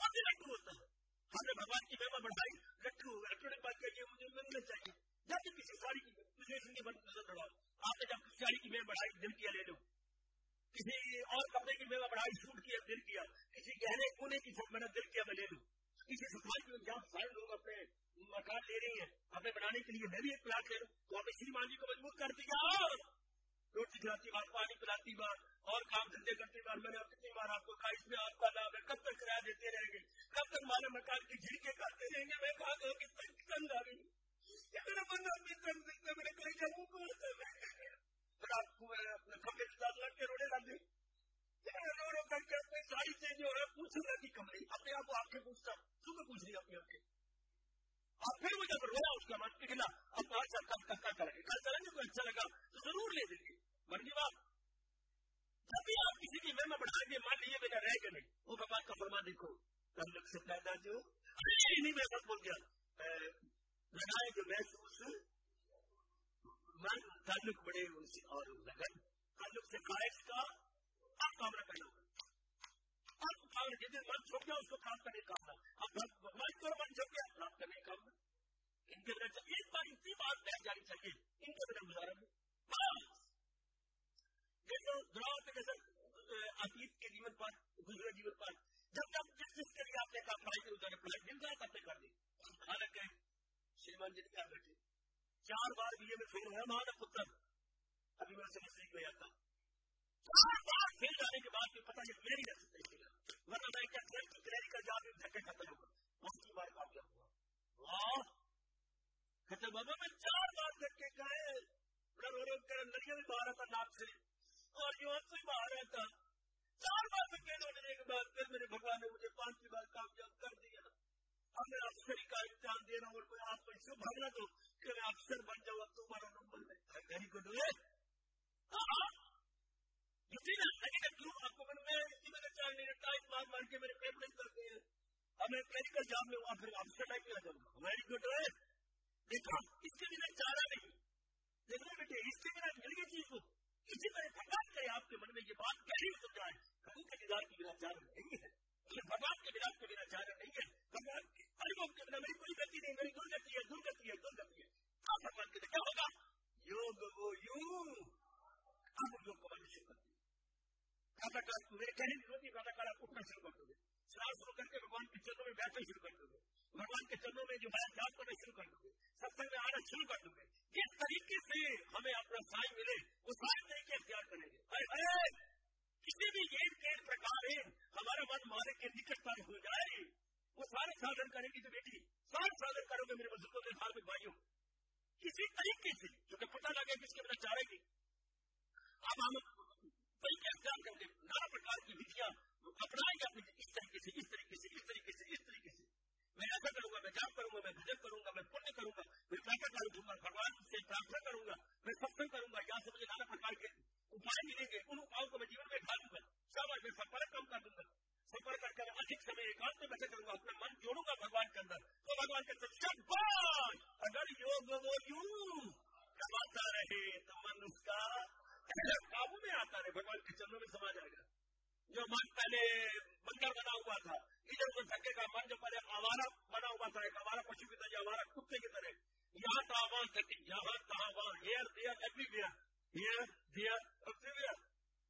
اور بھی لڈو ہوتا ہے ہم نے بھگوان کی مہما بڑھائی لڈو لڈو بات کر کے مجھے ملنا چاہیے جب تک کسی ساری کی زندگی بند نظر بڑھاؤ آپ نے جب کسی ساری کی مہم بڑھائی دل کیا لے لو کسی اور کپڑے کی مہما بڑھائی سوٹ کیا دل کیا کسی گہرے کونے کی چھت میں نے دل کیا میں لے لوں کسی سفائی کی جہاں سارے لوگ اپنے مکان لے رہی ہیں اپنے بنانے کے لیے میں بھی ایک پلاٹ لے لوں تو آپ اسی شری مان جی کو مجبور کر دیا روٹی کھلاتی بار پانی پلاتی بار اور کام دھندے کرتی بار میں نے کتنی بار آپ کو کہا، اس میں آپ کا نام ہے، کب تک کرایہ دیتے رہیں گے؟ کب تک مالا مکان کی جھڑکے کرتے رہیں گے؟ میں کہا کہ تنگ آ گئی۔ بندہ اپنی تنگ میں نے پھر آپ اپنے کے ساتھ لگ کے لگ گئی۔ رو رو کر کے اپنی ساری کی کمرے، اپنے آپ کو آپ کے پوچھتا ہوں۔ تم کو پوچھ رہی اپنے آپ کے آپ پھر مجھے رویا اس کا من پگلا اب کب کا کریں گے؟ کل چلیں گے، کوئی اچھا لگا تو ضرور لے دیں گے مرنے بات۔ جب بھی آپ کسی کی میں بڑھا کے مان لیے بنا رہ گئے وہ بابا کا فرما دیکھو کم لگ سے پیدا جو۔ نہیں میں بس بول گیا۔ لگائے جو محسوس من تعلق بڑے ان سے اور لگن۔ تعلق سے خواہش کا اب ہوگا اب جتنے من چھوڑ گیا، اس کو کرنے کا اب من کو من گیا کرنے کا ان کے اندر ایک بار اتنی بات پہ جانی چاہیے۔ ان کے گزارا۔ اپنی کے جیون پر دوسرے جیون پر، جب تک جس کے لیے آپ نے کام پڑھائی اتارے پڑھائی جن کا تب تک کر دیں۔ کھانا کہیں شریمان جی کیا بیٹھے۔ چار بار بی میں فیل ہوا ہمارا پتر ابھی میں سمجھ نہیں آتا۔ چار بار فیل جانے کے بعد بھی پتا یہ میری کر سکتے ورنہ میں کیا ٹویلتھ کی تیاری کا جاب دھکے ختم ہوگا بہت کی بار کامیاب ہوا؟ واہ! کہتے بابا میں چار بار دھکے کا ہے بڑا رو بھی باہر آتا ناک سے۔ اور جو ہم کوئی باہر تھا چار بار میں ہونے کے بعد پھر میرے بھگوان نے مجھے پانچویں بار کامیاب کر دیا۔ اب میں افسری کا امتحان دے رہا ہوں اور کوئی آپ کو اس بھرنا دو کہ میں افسر بن جاؤں، اب تمہارا نمبر میں۔ ہر کو دے ہاں، ہاں۔ کیوں نہیں۔ دیکھنا بیٹے، اس کے بنا مل گئی چیز کو۔ اسی طرح بھگوان کا آپ کے من میں یہ بات پہلے ہو جائے گرو کے دیدار کے بنا جانا نہیں ہے۔ بھگوان کے ملاپ کے بنا جانا نہیں ہے، بھگوان ہر لوگ کے بنا میری کوئی غلطی نہیں، میری کوئی غلطی ہے دور غلطی ہے دور غلطی ہے۔ آپ بھگوان کے کیا ہوگا؟ یوگ وہ یوں آپ لوگ کو بننا شروع کر دیں کہنے کی ضرورت نہیں کہنا کڑا اٹھنا شروع کر دو۔ شراب شروع کر کے بھگوان کے چرنوں میں بیٹھنا شروع کر دو گے۔ بھگوان کے چرنوں میں جو بیان یاد کرنا شروع کر دو گے۔ ستر میں آنا شروع کر دو گے۔ جس طریقے سے ہمیں اپنا سائن ملے، وہ سائن طریقے اختیار کریں گے۔ کسی بھی گیم کے پرکار ہمارا من مالک کے نکٹ پر ہو جائے۔ وہ سارے سادھن کرے گی جو بیٹی، سارے سادھن کرو گے میرے بزرگوں کے سارے بھائیوں۔ کسی طریقے سے جو کہ پتہ لگے کس کے بنا چاہے گی۔ اب ہم بلکہ اختیار کر کے نارا پرکار کی ویڈیاں اپنائیں گے اپنی اس طریقے سے، اس طریقے سے، اس طریقے سے، اس طریقے سے۔ میں ایسا کروں گا، میں جاپ کروں گا، میں گزب کروں گا، میں پنیہ کروں گا، میں پیسہ کروں گا بھگوان سے پرارتھنا کروں گا، میں ستسنگ کروں گا، یہاں سے مجھے نارا پرکار کے اپائے ملیں گے، ان اپاؤں کو میں جیون میں اٹھا گا۔ شاید میں سفر کم کر دوں گا۔ سفر کر کر ادھک سمے ایکانت میں بچے کروں گا، اپنا من جوڑوں گا بھگوان کے اندر۔ تو بھگوان کے اندر شبان اگر یوگ وہ یوں کماتا رہے تو من اس کا پہلے قابو میں آتا ہے، بھگوان کے چندوں میں سما جائے گا۔ جو من پہلے بندر بنا ہوا تھا، ادھر ادھر تھکے کا من جو پہلے آوارہ بنا ہوا تھا، ایک آوارہ پشو کی طرح آوارہ کتے کی طرح۔ یہاں تاواں تھکے یہاں تاواں here there everywhere here there everywhere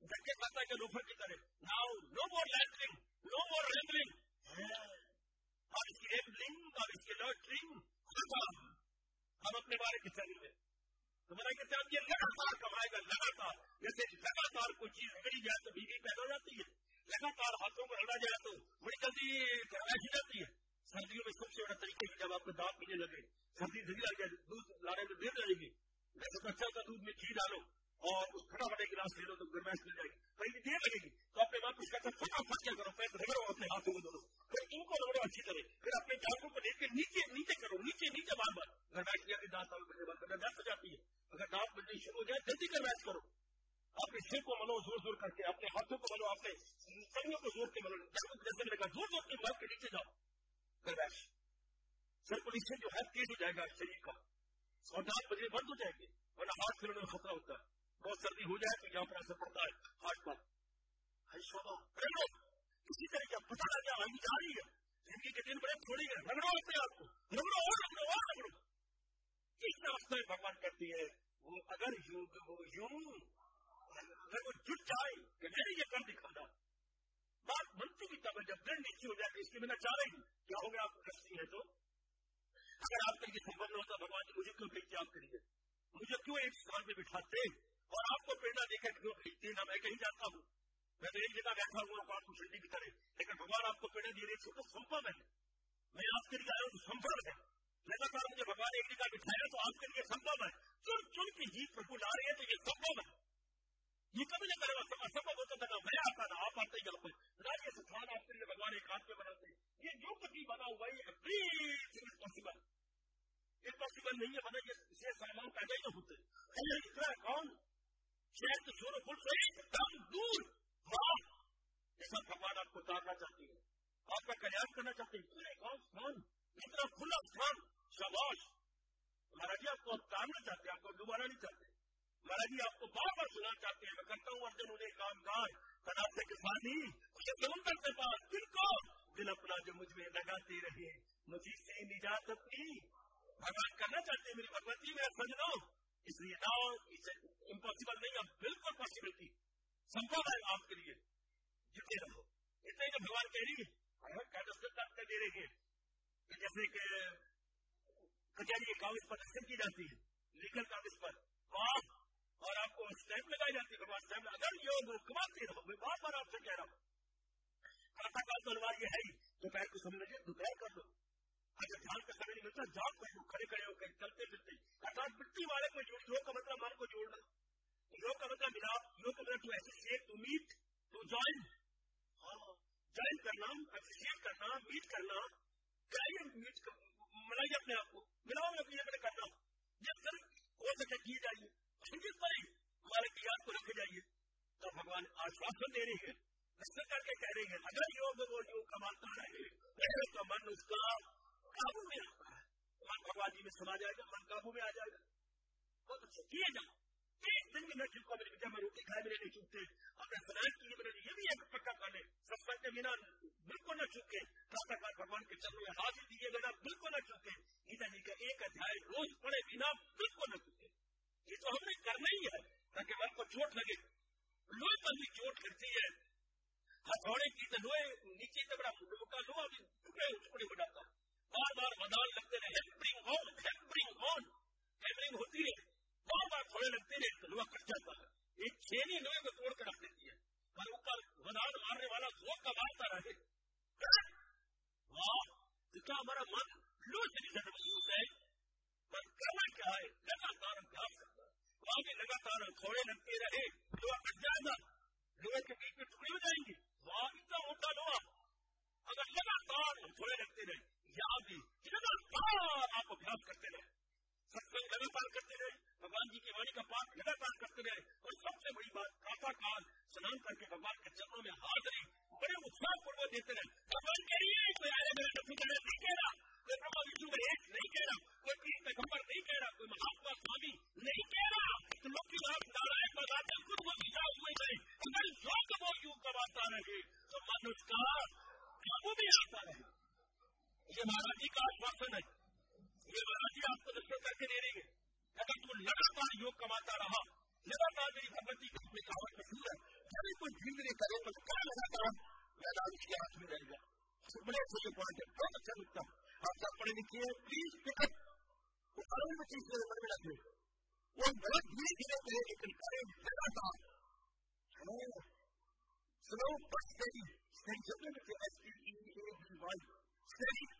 دھکے کے لوفر کی طرح۔ Now no more laundering no مور رینڈرنگ اور اس کی ایبلنگ اور اس کی لوٹرنگ ہم اپنے بارے کی چلیں گے تمہارا کہتے ہیں آپ یہ لگاتار کمائے گا لگاتار جیسے لگاتار کوئی چیز بگڑی جائے تو بیوی پیدا ہو جاتی ہے۔ لگاتار ہاتھوں کو ہٹا جائے تو بڑی جلدی پیدائش جاتی ہے۔ سردیوں میں سب سے بڑا طریقہ جب آپ کے دانت پینے لگے، سردی دھیرے لگ جائے، دودھ لانے میں دیر جائے گی۔ ویسے تو اچھا ہوتا دودھ میں گھی ڈالو اور فٹافٹ ایک گلاس لے لو تو گرمائش مل جائے گی۔ کہیں دیر لگے گی۔ تو اپنے باپ اس کا اچھا فٹافٹ کیا کرو پہلے رگڑو اپنے ہاتھوں کو دونوں۔ پھر ان کو رگڑو اچھی طرح۔ پھر اپنے چاقو کو لے کے نیچے نیچے کرو، نیچے نیچے بار بار۔ گرمائش کیا کہ دانت کرنے بند کرنا ہو جاتی ہے۔ اگر ڈاک بجلی شروع ہو جائے، جلدی کا میچ کرو۔ اپنے سر کو ملو، زور زور کر کے، اپنے ہاتھوں کو ملو، اپنے سنگوں کو زور کے ملو۔ جیسے لگا زور زور کے مار کے نیچے جاؤ۔ گرویش سر کو نیچے جو ہے تیز ہو جائے گا شریر کا۔ اور ڈاک بجلی بند ہو جائیں گے ورنہ ہاتھ پھرنے میں خطرہ ہوتا ہے۔ بہت سردی ہو جائے تو یہاں پر اثر پڑتا ہے۔ ہاتھ پر اسی طرح کا پتا لگا جا رہی ہے۔ زندگی کے دن بڑے تھوڑی گئے ہوتے ہیں آپ کو۔ رگڑو اور رگڑو اور رگڑو کس راستے بھگوان کرتی ہے، وہ اگر یوں وہ یوں اگر وہ جٹ جائے کہ میں نے یہ کر دکھا تھا بات بنتی کی تب جب دن نیچے ہو جائے کہ اس کی میں چاہ رہی ہوں کیا ہوگا آپ کو کرتی ہے تو۔ اگر آپ کا یہ سمجھ ہوتا بھگوان جی مجھے کیوں بھیجتے آپ کریے؟ مجھے کیوں ایک سال میں بٹھاتے؟ اور آپ کو پیڑا دے کر کیوں بھیجتے؟ نہ میں کہیں جاتا ہوں۔ میں تو ایک جگہ بیٹھا ہوں اور آپ کو چھٹی بھی کرے لیکن بھگوان آپ کو پیڑے دے رہے چھوٹا سمپل ہے۔ میں آپ کے لیے آیا ہوں تو سمپل ہے۔ لگاتار مجھے بھگوان ایک جگہ بٹھایا تو آپ کے لیے سمبھو ہے۔ چن چن کی جیت پر بلا رہی ہے تو یہ سمبھو ہے۔ یہ کبھی نہ کرے اسمبھو ہوتا تھا۔ میں آتا تھا، آپ آتے گل پر راج یہ آپ کے لیے بھگوان ایک ہاتھ میں بناتے ہیں۔ یہ جو کچھ بنا ہوا ہے پاسبل یہ پاسبل نہیں ہے بنا یہ سامان پیدا ہی نہ ہوتے۔ اللہ کون؟ شہر کے شور فل سے دم دور۔ ہاں یہ سب بھگوان آپ کو تارنا چاہتی ہے آپ کا کلیان کرنا چاہتے ہیں۔ کون؟ کون؟ اتنا کھلا فن شباش مہاراج جی آپ کو ہم کامنا چاہتے ہیں آپ کو دوبارہ نہیں چاہتے۔ مہاراج جی آپ کو بار بار سنا چاہتے ہیں، میں کرتا ہوں ارجن انہیں کام کاج۔ تناب سے کسانی اسے سمندر کے پاس دل کو، دل اپنا جو مجھ میں لگاتے رہے، مجھے سے نجات اپنی۔ بھگوان کرنا چاہتے ہیں میری بھگوتی جی، میرا سجنوں اس لیے نہ امپاسبل نہیں، اب بالکل پاسبل تھی۔ سمپل ہے آپ کے لیے۔ جتنے رہو۔ اتنے جو بھگوان کہہ رہی ہے ہمیں کیا دے رہے ہیں۔ جیسے کہ کچہری کاغذ پر نقل کی جاتی ہے لیگل کاغذ پر باپ اور آپ کو اسٹیمپ لگائی جاتی ہے اگر یہ کماتے ہیں میں بار بار آپ سے کہہ رہا ہوں۔ کاٹا کا تلوار یہ ہے ہی، دوپہر کو سمجھ لگے دوپہر کر لو اگر جان کا سمجھ نہیں ملتا جان کو کھڑے کھڑے ہو کے چلتے پھرتے اٹھاس مٹی والے کو جوڑ، یوگ کا مطلب من کو جوڑنا۔ یوگ کا مطلب ملا یوگ کا مطلب to associate to meet to join. Join کرنا ایسوسیٹ کرنا، میٹ کرنا ملائیے اپنے آپ کو ملاؤ میں اپنی جگہ کرنا۔ جب تک ہو سکے کیے جائیے جس طرح ہمارے کیات کو رکھے جائیے۔ تو بھگوان آشواسن دے رہے ہیں اکثر کر کے کہہ رہے ہیں، اگر یوگ وہ یوگ کا مان کر رہے ہیں تو من اس کا قابو میں آتا ہے۔ من بھگوان جی میں سما جائے گا من قابو میں آ جائے گا۔ بہت اچھا کیے جاؤ۔ ایک دن بھی نہ چپکا میرے جب میں روٹی کھائے میرے نہیں چپتے اپنے سنائے کی یہ بھی ایک پکا کر لیں سب کے بنا بالکل نہ چھپ کے راستہ بھگوان کے چل میں ہاتھ دیے بنا بالکل نہ چکے۔ گیتا جی کا ایک ادھیائے روز پڑے بنا بالکل نہ چکے۔ یہ تو ہم نے کرنا ہی ہے، تاکہ من کو چوٹ لگے۔ لوہے پر بھی چوٹ کرتی ہے۔ ہتھوڑے کی تو لوہے نیچے سے بڑا کا لوہا بھی ٹکڑے ٹکڑے ہو جاتا۔ بار بار مدان لگتے رہے hampering on hampering on hampering ہوتی رہے بار بار تھوڑے لگتے رہے، تو لوہا کٹ جاتا ہے۔ ایک چھینی لوہے کو توڑ کے رکھ دیتی ہے۔ پر اوپر مدان مارنے والا زور کا مارتا رہے۔ تو کیا ہمارا من لوچری سر محسوس ہے، من کرنا کیا ہے لگاتار انداز کرنا وہاں بھی لگاتار تھوڑے لگتے رہے لوگ کٹ جائے گا لوہے کے بیچ میں ٹکڑے ہو جائیں گی۔ وہاں اتنا ہوتا لوہا اگر لگاتار تھوڑے لگتے رہے۔ یاد بھی لگاتار آپ ابھیاس کرتے رہے۔ سب سے زیادہ پار کرتے رہے بھگوان جی کی واڑی کا پاٹ زیادہ کرتے رہے اور سب سے بڑی بات کاٹا کال کر کے بھگوان کے چرنوں میں ہاتھ بڑے اتساہ پوروک دیتے رہے بھگوان کوئی نہیں کہہ رہا۔ کوئی وشنو میں ایک نہیں کہہ رہا۔ کوئی پیر پیغمبر نہیں کہہ رہا۔ کوئی مہاتما سوامی نہیں کہہ رہا۔ تو لوگ کی بات رہے بات خود رہے تو بھی آتا رہے یہ مہاراج جی کا آشواسن ہے۔ یہ وراثی آپ کو نشر کر دے رہی ہے اگر تم لگاتار یوگ کماتا رہا، لگاتار میری بھگوتی جی کا اپنے کاوت مشہور ہے جب کوئی جھنگنے کرے تو کیا لگاتار میدان کے ہاتھ میں رہ گیا۔ بڑے اچھے پوائنٹ ہے بہت اچھا لگتا۔ ہے آپ سب پڑھے لکھے ہیں، پلیز پک اپ۔ وہ قانون میں چیز میرے من میں رکھے وہ بہت دھیرے دھیرے کرے لیکن کرے لگاتار۔ سلو پر اسٹڈی اسٹڈی سب نے لکھے S T E A D Y study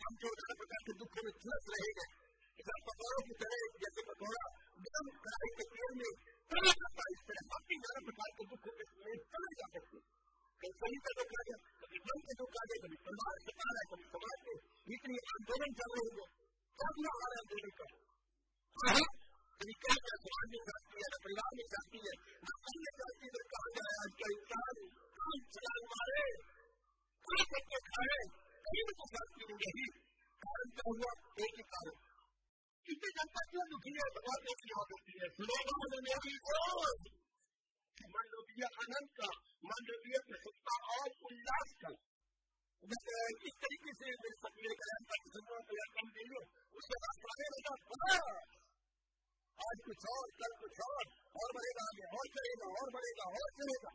ہم جو ہر پرکار کے دکھوں میں جھلس رہے ہیں ادھر پکوڑوں کی طرح جیسے پکوڑا گرم کڑھائی کے تیل میں تل جاتا ہے اس طرح باقی گیارہ پرکار کے دکھوں کے تل جا سکتے کبھی صحیح کا دکھ آ جائے کبھی دم کا دکھ آ جائے کبھی پرواز سے آ رہا کبھی سماج کے بھیتری آندولن چل رہے ہو سامنا آ رہا ہے دینے کا پریوار میں چاہتی ہے نہ یہی کارن کا ہوا ایک ہی کارن اس میں جب پارٹیاں دکھی ہے بہت کی بات ہوتی ہے سلوگان میری منڈوبیہ آنند کا منڈوبیہ سکتا اور الاس کا اس طریقے سے میرے سپنے بیان کا سپنا کم دے لو اس کے بعد پرانے بتا بڑا آج کچھ اور کل کچھ اور اور بڑھے گا آگے اور چلے گا اور بڑھے گا اور چلے گا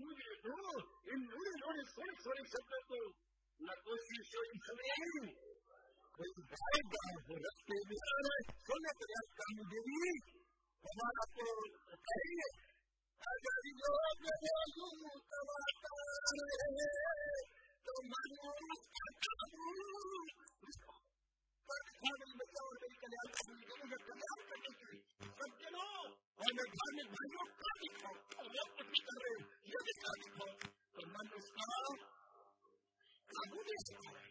مولي دور ان مولي اني سريت سوري سنتو نا کوسي شو چوي کوسي بستي دا ورستي اري كونتر اسڪار مولي ديوي انار اسڪار ڪري هاجي جو اجه جو مون توار چير اري تو ماجي جو اسڪار جو پير تو ڪنهن مڪار مڪلي اڇي جو مون جو ڪم ڪيتو سڪلو اور میں بھائی بھائیوں کا دکھاؤ اور میں کچھ کر رہے ہوں یہ بھی کا دکھاؤ اور میں نے اس کا قابو نہیں سکھایا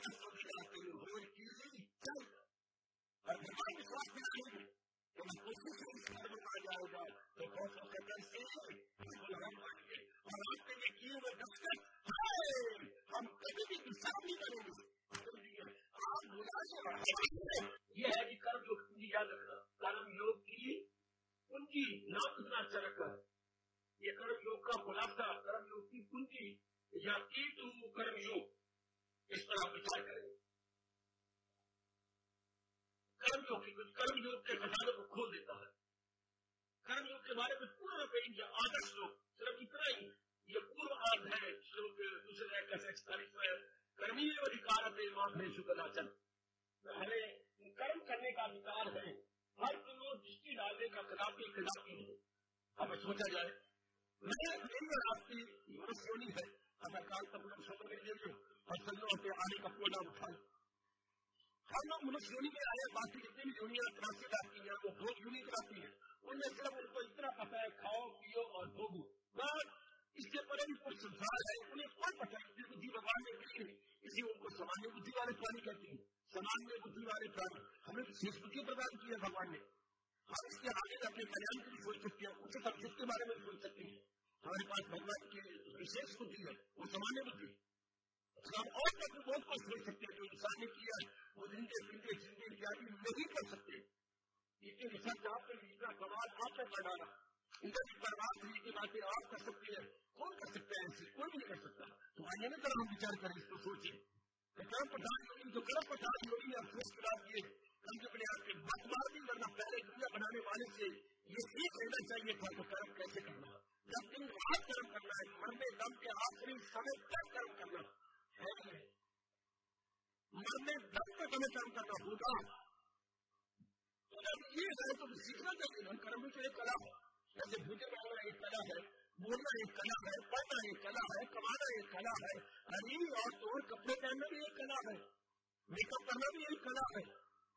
ہم بھی جاتے ہیں ہوئے کی چل اور بھگوان کے ساتھ بھی آئیں گے تو میں اسی سے اس کا بنا جائے گا تو بہت سو قدر سے غلام بن گئے اور آپ کے لیے کیے ہوئے دستک ہم کبھی بھی حساب نہیں کریں گے یہ ہے کہ کرم یوگ کی یاد رکھنا کرم یوگ کی ان کی ناچنا چڑھ کر۔ یہ کرم یوگ کا خلاصہ کرم یوگ کی کنجی، یا کی تم کرم یوگ اس طرح آپ وچار کریں۔ کرم یوگ کی کچھ، کرم یوگ کے خزانے کو کھول دیتا ہے۔ کرم یوگ کے بارے میں پورا کہیں گے آدرش لوگ، صرف اتنا ہی۔ یہ پورا آد ہے شلوک دوسرے کرمی میں ادھکارت ہے امام نے شکر ہمیں کرم کرنے کا ادھکار ہے۔ اخلاق کی خلافی ہمیں سوچا جائے، میں آپ کی یوز سونی ہے۔ اگر کام تک سونے کے لیے اور سنوں کے آنے کا کوئلہ اٹھائے ہم لوگ منس یونی میں آئے، باقی جتنی بھی یونین تراسی لاتی ہے وہ دو یونی کراتی ہے ان میں صرف ان کو اتنا پتا ہے، کھاؤ، پیو اور بھوگو۔ بس اس کے پر ان کو سنسار ہے، انہیں کوئی پتا ہے؟ جن بدھی بگاڑنے کے لیے اسی ان کو سماجی بدھی والے پرانی کہتی ہے سماج میں بدھی والے پرانی، ہمیں سنسکتی پردان کی ہے بھگوان نے۔ ہم اس کے حوالے اپنے بیان کی سوچ سکتے ہیں اسی سبجیکٹ کے بارے میں سوچ سکتے ہیں۔ ہمارے پاس بھگوان کی ریسرچ ہوتی ہے، وہ زمانے میں تھی۔ ہم اور تک بہت کچھ سوچ سکتے ہیں، جو انسان نے کیا وہ زندے زندے زندے کیا نہیں کر سکتے۔ اس کے ریسرچ آپ اتنا کمال، آپ نے بنانا انڈسٹری برباد ہونے کی باتیں آپ کر سکتے ہیں۔ کون کر سکتا ہے اسے کوئی نہیں کر سکتا۔ تو آئیے نا ذرا ہم وچار کریں اس کو سوچیں۔ کرم پٹھانی ہوگی تو کرم پٹھانی ہوگی افسوس کے بعد ہم کو اپنے آپ کے بس بار بھی ورنہ پہلے دنیا بنانے والے سے یہ سیکھ لینا چاہیے تھا کہ کرم کیسے کرنا؟ جب تم ہاتھ کرم کرنا ہے مرنے دم کے آخری سمے تک کرم کرنا۔ ہے۔ مرنے دم کے سمے کرم کرنا ہوگا۔ یہ ہے تو سیکھنا چاہیے ہم کرم بھی تو کلا ہے۔ جیسے بھوکے بنانا ایک کلا ہے، بولنا ایک کلا ہے، پڑھنا ایک کلا ہے، کمانا ایک کلا ہے ہری اور توڑ کپڑے پہننا بھی ایک کلا ہے، میک اپ کرنا بھی ایک کلا ہے۔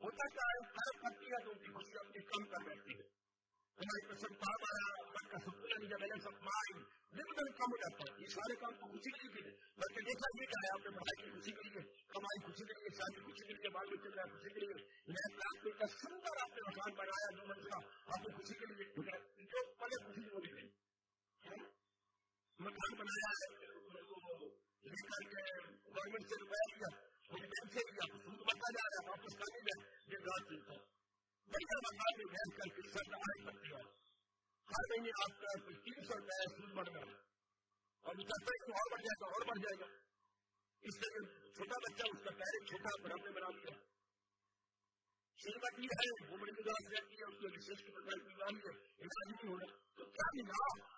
ہوتا کیا ہے۔ ہر کرتی ہے تو ان کی خوشی اپنی کم کر بیٹھتی ہے ہمارے پاس سب کام آیا من کا سکون جب میں سب مائن دن کم ہو جاتا ہے یہ سارے کام تو خوشی کے لیے کیے بلکہ دیکھا یہ کیا۔ ہے آپ نے پڑھائی کی خوشی کے لیے کمائی خوشی کے لیے شادی خوشی کے لیے بال بچے کا خوشی کے لیے میں راستے کا سندر آپ نے مکان بنایا دو منزلہ آپ نے خوشی کے لیے جو پہلے خوشی وہ بھی نہیں مکان بنایا ہے گورنمنٹ سے روپیہ لیا جا رہا واپس کرنے میں یہ بیٹھ کر کے کرتی ہے ہر مہینے آپ کا تین سو روپئے سود بڑھ گیا اور چاہتا ہے اور بڑھ جائے گا اور بڑھ جائے گا اس لیے چھوٹا بچہ اس کا پہلے چھوٹا گھر میں بنا دیا شروعات ہے وہ بڑی گزار جاتی ہے اس میں وشیش کی پرکار کی بیماری ہے علاج نہیں ہونا تو کیا ملا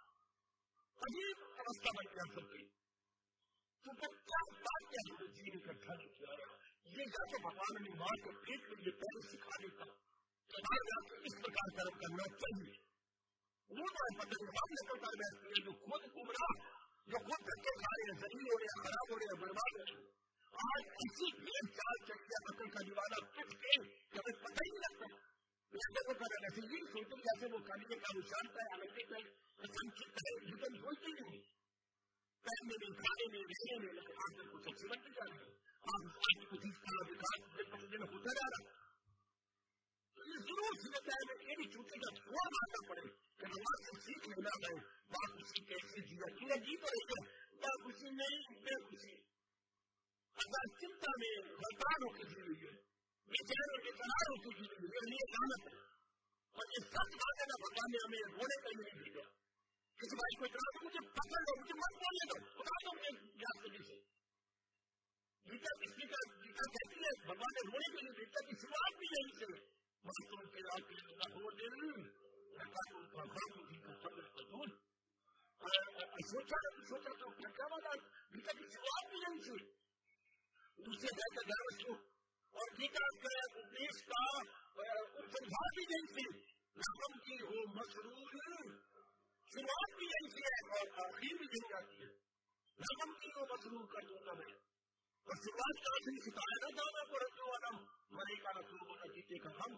عجیب اوستھا بن گیا سب کی۔ تو کیا بات کیا ہے جی اکٹھا نہیں کیا یہ جا کے بھگوان نے ماں کے پیٹ میں یہ پہلے سکھا دیتا کہ اس پرکار کرم کرنا چاہیے وہ جو پتہ ہم نے پتا بیٹھتے ہیں جو خود گمرا جو خود دھکے کھا رہے ہیں زمین ہو رہے ہیں خراب ہو رہے ہیں برباد ہو رہے ہیں آج اسی بھی چال چل گیا پتل کا دیوانہ کچھ کے کہ ہمیں پتہ ہی نہیں لگتا جیسے وہ کرا جیسے یہ سوچتے جیسے وہ کھانے کا نشان ہے آنندت ہے سنچت ہے لیکن بولتی نہیں پہننے میں کھانے میں رہنے میں لیکن آج کل کچھ اچھی بنتے جا رہے ہیں آج آج کچھ اس کا وکاس دن دن ہوتا جا رہا ہے یہ ضرور سمجھتا ہے کہ یہ چھوٹے کا تھوڑا ماننا پڑے کہ نماز سے سیکھ لینا ہے بات خوشی کیسے جیا کیوں جی تو رہی ہے بات خوشی نہیں بے خوشی اگر چنتا 그래서 많이 그랬잖아. 무슨 박살로 무슨 막 보내도 그다음에 무슨 약속이지. 일단 일단 일단 대신에 뭔가를 보내고 일단 이 수학이 연습. 무슨 그렇게 나고들 약간 그런 것들 같은 거. السلطان السلطان كمان بتاعت الشباب يمشي وسيادات درسوا والكتاب كان بيسكا وكتاب يمشي لكن هو مسرور شروعات بھی نہیں تھی اور آخر بھی نہیں جاتی ہے رقم کی ہو مسرور کر دوں گا میں اور شروعات کا آخری ستارے نہ جانا کو رکھنے والا مرے کا رسول ہونا جیتے کا ہم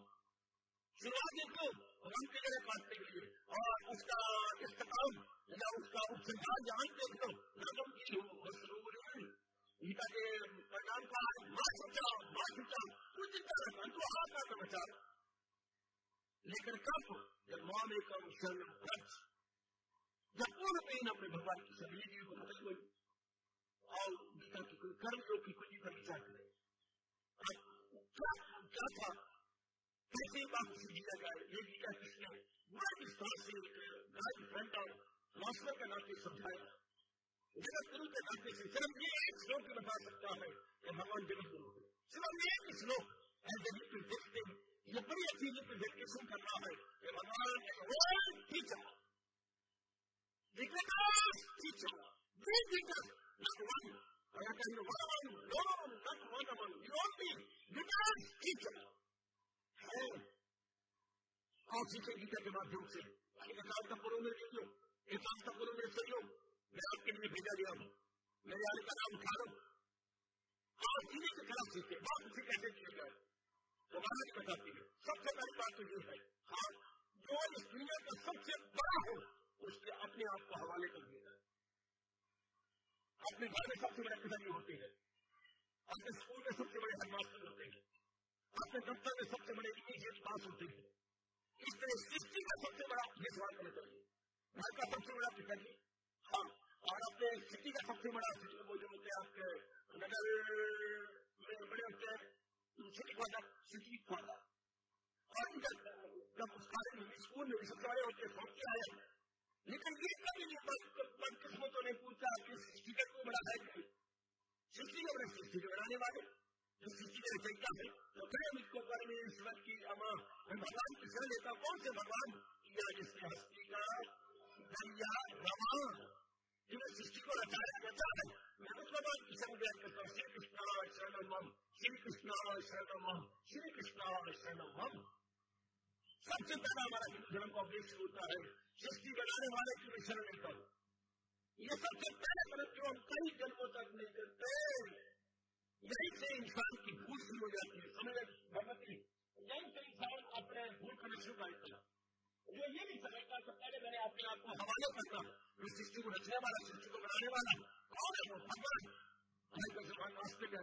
شروعات کو غم کی جگہ کاٹنے کے لیے اور اس کا استقام یا اس کا ابتدا جان دیکھ لو رقم کی ہو مسرور گیتا کے پیغام کا ماں سوچا ماں سوچا کچھ طرح تو آپ کا بچا لیکن کب جب ماں میں کم شرم خرچ جب پورا پین اپنے بھگوان کی سبھی جی کو ختم ہوئی اور گیتا کی کوئی کرم جو کی کوئی کا وچار کرے کیا تھا کیسے بات سے جیتا جائے یہ گیتا کس نے بڑے وستار سے گائڈ فرنٹ اور ماسٹر کے ناطے سمجھایا جگت گرو کے ناطے سے صرف یہ ایک شلوک بتا سکتا ہے کہ بھگوان جگت گرو ہے صرف یہ ایک شلوک ایز اے ریپرزینٹیو یہ بڑی اچھی ریپرزینٹیشن کر رہا ہے کہ بھگوان ایک world teacher The greatest teacher, the greatest, not one, or I can one, no, not one among, the only, the best teacher. ہے اور سیکھے گیتا کے مادھیم سے ایک پوروں میں دیکھو ایک پوروں میں صحیح ہو میں آپ کے لیے بھیجا گیا ہوں میرے والے کا نام اٹھا لو اور جینے کے خلاف سیکھے بات اسے کیسے کیے جائے تو بتاتی ہے سب سے پہلی بات تو یہ ہے ہاں جو اس دنیا کا سب سے بڑا ہو اس کے اپنے آپ کو حوالے کر دیا۔ اپنے گھر میں سب سے بڑے پتنی ہوتے ہیں اپنے اسکول میں سب سے بڑے ہیڈ ماسٹر ہوتے ہیں۔ اپنے دفتر میں سب سے بڑے امیجیٹ پاس ہوتے ہیں۔ اس طرح سسٹی کا سب سے بڑا یہ سوال کرنا چاہیے۔ گھر کا سب سے بڑا پتنی ہاں اور اپنے سٹی کا سب سے بڑا سٹی وہ جو ہوتے ہیں آپ کے نگر میں بڑے ہوتے ہیں، سٹی خواجہ سٹی خواجہ۔ اور ان کا جب اس کالج اسکول میں بھی سب سے بڑے ہوتے ہیں سب کیا ہے لیکن یہ کبھی نہیں بد قسمتوں نے پوچھا کہ سسٹی کو بڑا ہے کہ سسٹی کو بڑے سسٹی کے بنانے والے جو سسٹی کا رچیتا ہے تو پھر ہم اس کو پرمیشور کی اما بھگوان کی سر لیتا کون سے بھگوان کیا جس نے ہستی کا دریا روا جنہیں سسٹی کو رچایا بچا ہے میں اس بھگوان کی سر بیان کرتا ہوں شری کشنا شرم مم سب سے پہلا ہمارا دھرم کا اپیش ہوتا ہے سستی بنانے والے کی مشن لیتا ہوں یہ سب سے پہلے غلط جو ہم کئی جنموں تک نہیں کرتے، یہی سے انسان کی بھول شروع ہو جاتی ہے۔ سمجھ بھگتی جی، یہی سے انسان اپنے بھول کرنا شروع کرتا ہے۔ جو یہ بھی سمجھتا، سب پہلے میں نے اپنے آپ کو حوالے کرتا ہوں۔ میں سسٹم کو رچنے والا سسٹم کو بنانے والا، کون ہے وہ؟ بھگوان۔ آج کا زبان واسطے میں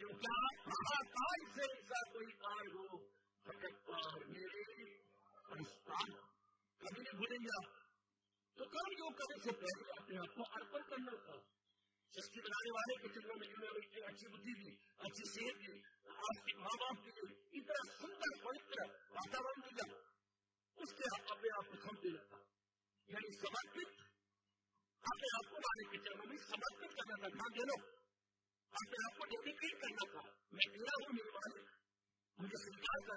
جو مہاکال ہاں، سے ایسا کوئی کار ہو کبھی نہیں بھولیں گا۔ تو کم جو کرے سے پہلے اپنے آپ کو ارپن کرنا تھا۔ شکتی بنانے والے کے چلو میں اچھی بدھی دی اچھی صحت دی آپ کے ماں باپ کے لیے اتنا سندر، پوتر واتاورن دیا اس سے آپ اپنے آپ کو سمجھ دینا تھا یعنی سمرپت، اپنے آپ کو لانے کے چلو میں سمرپت کرنا تھا۔ دھیان دے لو hasta la cual se clica en la me quedaba un igual. Mucha srikata,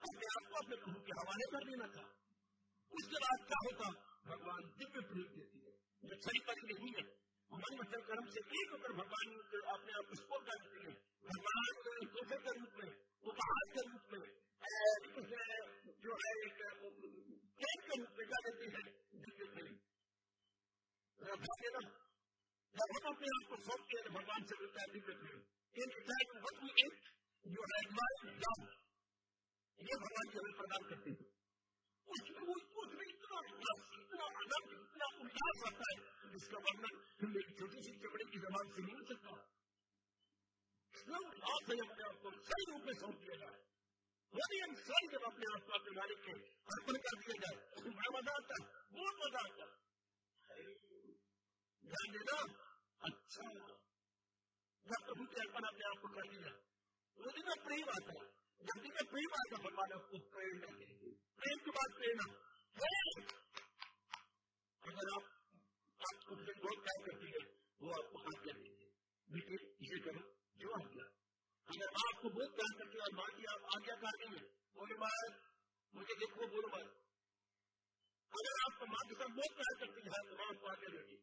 اپنے آپ کو اپنے پرو کے حوالے کر دینا تھا۔ اس کے بعد کیا ہوتا؟ بھگوان دِویہ پر دیتی ہے پر نہیں ہے من مطلب کرم سے ایک ہو بھگوان اپنے آپ کو کر دیتے ہیں۔ بھگوان کے روپ میں اپہار کے روپ میں جو ہے، ایک کے روپ میں کیا دیتے ہیں۔ جب ہم اپنے آپ کو ہیں بھگوان سے ملتا ہے ان وٹ وی یہ بھگوان کو پردان کرتے ہیں۔ اس میں وہ اس میں اتنا اتنا ادب اتنا الاس آتا ہے جس کا مطلب ورنہ ہم ایک چھوٹی سی چپڑے کی زبان سے نہیں سکتا۔ اتنا الاس ہے اپنے آپ کو صحیح روپ میں سونپ دیا جائے انسان جب اپنے آس پاس کے مالک کے ارپن کر دیا جائے اس میں بڑا مزہ آتا ہے، بہت مزہ آتا ہے۔ دھیان دینا اچھا۔ جب کبھی اپنے آپ کو کر دیا۔ وہ دینا پریم آتا ہے۔ گندی کا کوئی بات کا بنوانا اس کو پریرنا کہیں پریم کے بعد پریرنا اگر آپ آپ کو بہت کام کرتی ہے وہ آپ کو ہاتھ کر دیں گے بیٹے اسے کرو، جو آپ کیا اگر آپ کو بہت کام کرتی اور مان باقی آپ آگیا دیں گے بولے مہاراج مجھے دیکھو، بولو مہاراج اگر آپ کو مان کے ساتھ بہت پیار کرتی ہے تو آپ کو آگے لگے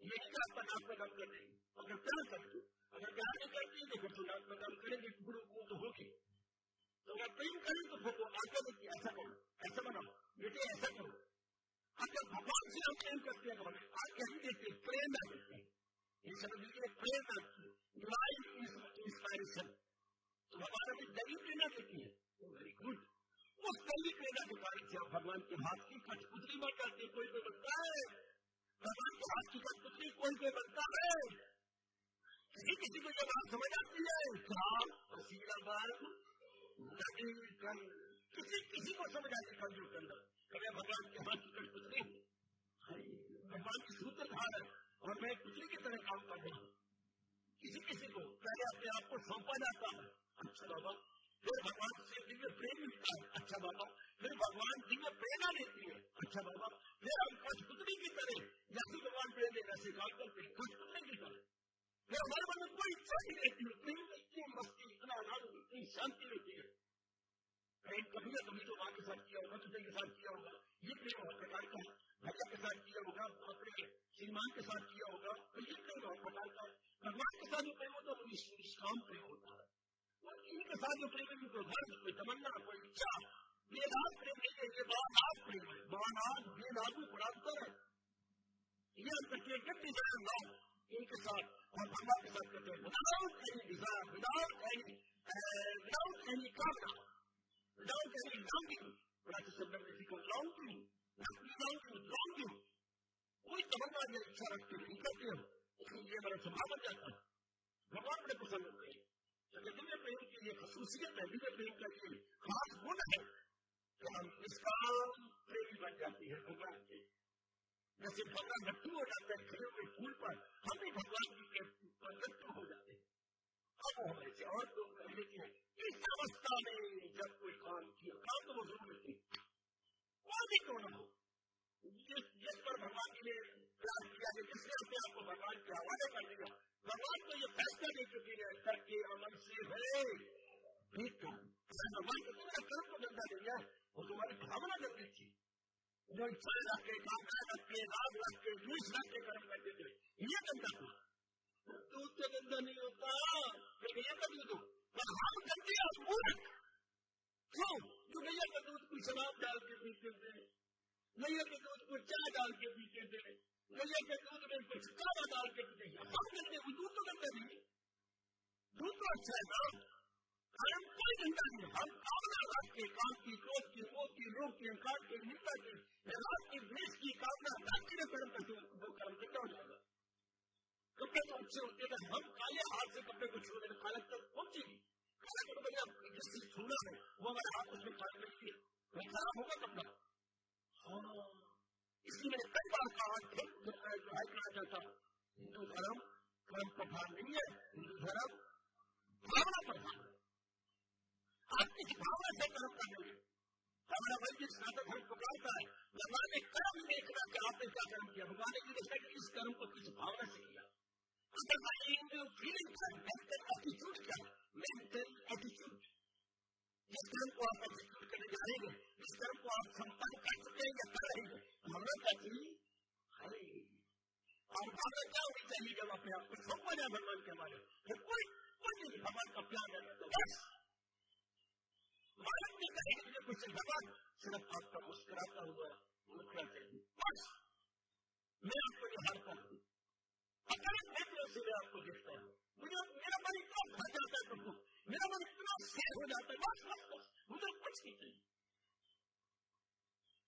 یہ کیا آپ کا کام کر دیں گے اگر پیار کرتے اگر پیار نہیں کرتی تو پھر تو آپ کا کام کریں گے گرو کو تو ہوگی۔ تو اگر نہیں کریں تو پھوکو، ایسا دیکھیے ایسا کرو، ایسا بناؤ۔ بیٹے، ایسا کرو۔ اگر بھگوان سے ہم پریم کرتے ہیں آج کہیں دیکھتے ہیں، پریم ہے۔ یہ سب دیکھیے پریم ہے۔ لائف انسپائریشن تو ہمارا بھی دلیل لینا دیتی ہے؟ ویری گڈ اس دلیل لینا کے بارے سے آپ بھگوان کے ہاتھ کی کچھ پتلی مت کرتے کوئی کوئی بنتا ہے۔ بھگوان کے ہاتھ کی کچھ پتلی کوئی کوئی بنتا ہے۔ کسی کسی کو یہ بات سمجھ آتی ہے۔ اسلام وسیلہ بار کسی کسی کو سمجھا کے کمزور کرنا کبھی بھگوان کے ہاتھ کچھ نہیں بھگوان کی سوتر دھار اور میں کچھ کی طرح کام کر رہا ہوں کسی کسی کو پہلے اپنے آپ کو سونپا جاتا ہے اچھا بابا پھر بھگوان سے دل پریم ملتا ہے اچھا بابا پھر بھگوان دل میں پریرنا دیتی ہے اچھا بابا پھر ہم کچھ کتنی کی طرح جیسے بھگوان پریرنے ویسے کام کرتے ہیں کچھ کتنی کی طرح ہمارے من میں کوئی اچھا نہیں رہتی اتنی مستی اتنا آنند اتنی شانتی رہتی ہے ٹرین کبھی نہ کبھی تو ماں کے ساتھ کیا ہوگا پتا کے ساتھ کیا ہوگا، یہ پلے بہت پرکار کا ہے کے ساتھ کیا ہوگا، اپنے سلمان کے ساتھ کیا ہوگا، تو یہ پلے بہت پرکار کا بھگوان کے ساتھ جو پریم ہوتا ہے، وہ نشکام پریم ہوتا ہے۔ اور ان کے ساتھ جو پریم ہے کوئی درد کوئی تمنا، کوئی اچھا بے ناز پریم نہیں ہے، یہ بہت ناز پریم ہے۔ بہت ناز بے ناز میں ہے یہ ان کے ساتھ، اور بھگوان کے ساتھ کرتے ہیں without any desire without any without any کافر۔ without any longing. Like I said, let me think of longing. Let me longing, longing. کوئی تمنا نہیں اچھا رکھتے نہیں کرتے ہم اس لیے میرا سماوا جاتا ہے بھگوان نے پسند ہوئی لیکن میں پریم کی یہ خصوصیت ہے میں پریم کا یہ خاص گن ہے کہ ہم اس کا پریمی بن جاتی ہے بھگوان کی جیسے بھگوان لٹو ہو جاتا ہے کھڑے ہوئے پھول پر ہم بھی بھگوان کی لٹو ہو جاتے ہیں اب ہمیں سے اور لوگ پہلے کے اس اوستھا میں جب کوئی کام کیا کام تو مضرور تھی کوئی بھی کیوں نہ ہو جس جس پر بھگوان جی نے پیار کیا کہ جس نے اپنے آپ کو بھگوان کے حوالے کر دیا بھگوان تو یہ فیصلہ دے چکی ہے کر کے عمل سے ہے ٹھیک ہے بھگوان کو تمہارا کرم کو بندہ دے دیا وہ تمہاری بھاونا کرتی تھی جو انسان رکھ کے کام رکھ کے راگ رکھ کے جوش رکھ کے کرم کرتے تھے یہ بندہ ہوا دودھ سے بندہ نہیں ہوتا لیکن یہ کر دوں برہان کیوں جو نیا کے دودھ کو شراب ڈال کے پیتے تھے نیا کے دودھ کو چائے ڈال کے پیتے تھے نیا کے دودھ میں کچھ ڈال کے پیتے ہم کرتے وہ دودھ تو نہیں دودھ تو اچھا ہے ہم کوئی نہیں ہم کامنا رات کے کام کی کی کی روک رات کی کی کے کرم کرتے کرم ہو جائے گا کپڑے تو اچھے ہوتے ہیں ہم کالے ہاتھ سے کپڑے کو چھو رہے کالک تک پہنچے گی جس سے چھونا ہے، وہ ہمارے ہاتھ اس میں وہ خراب ہوگا کپڑا۔ ہاں اس لیے میں نے کئی بار کہا جب میں ہندو دھرم کرم پردھان نہیں ہے؟ ہندو دھرم بھاونا ہے۔ آپ کسی بھاونا سے کرم ہمارا ہے بھگوان نے کرم دیکھنا کہ آپ نے کیا کرم کیا۔ بھگوان نے یہ دیکھا کہ اس کرم کو کس بھاونا سے کیا۔ underlying your beliefs and mental attitude کا mental attitude جس طرح کو آپ ایکزیکیوٹ کرنے جا رہے ہیں جس طرح کو آپ سمپن کر چکے ہیں یا کر رہے ہیں ہمیں تکلیف ہے اور باتیں کیا ہونی چاہیے جب اپنے آپ کو سب بنا بھگوان کے ہمارے پھر کوئی کوئی نہیں بھگوان کا پلان ہے تو بس معلوم نہیں کریں گے کچھ بھگوان صرف آپ کا مسکراتا ہوا مسکرا چاہیے بس میں آپ کو یہ ہر کر دوں اچانک ایک آپ کو مجھے میرا من اتنا بھر جاتا ہے میرا من اتنا سیر ہو جاتا ہے بس بس بس مجھے کچھ نہیں چاہیے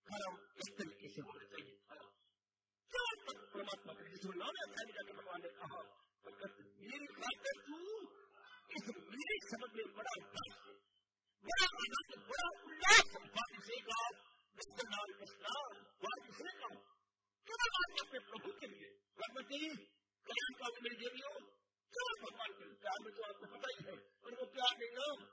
کرم اس طریقے سے ہونا چاہیے کرم پرماتما کے جس میں نام بھگوان نے کہا میری خاطر تو اس میں بڑا بڑا بڑا کے لیے کلام کو آپ میری دیکھ لو بھگوان کے پیار میں تو آپ کو پتا ہی ہے۔ ان کو پیار دے گا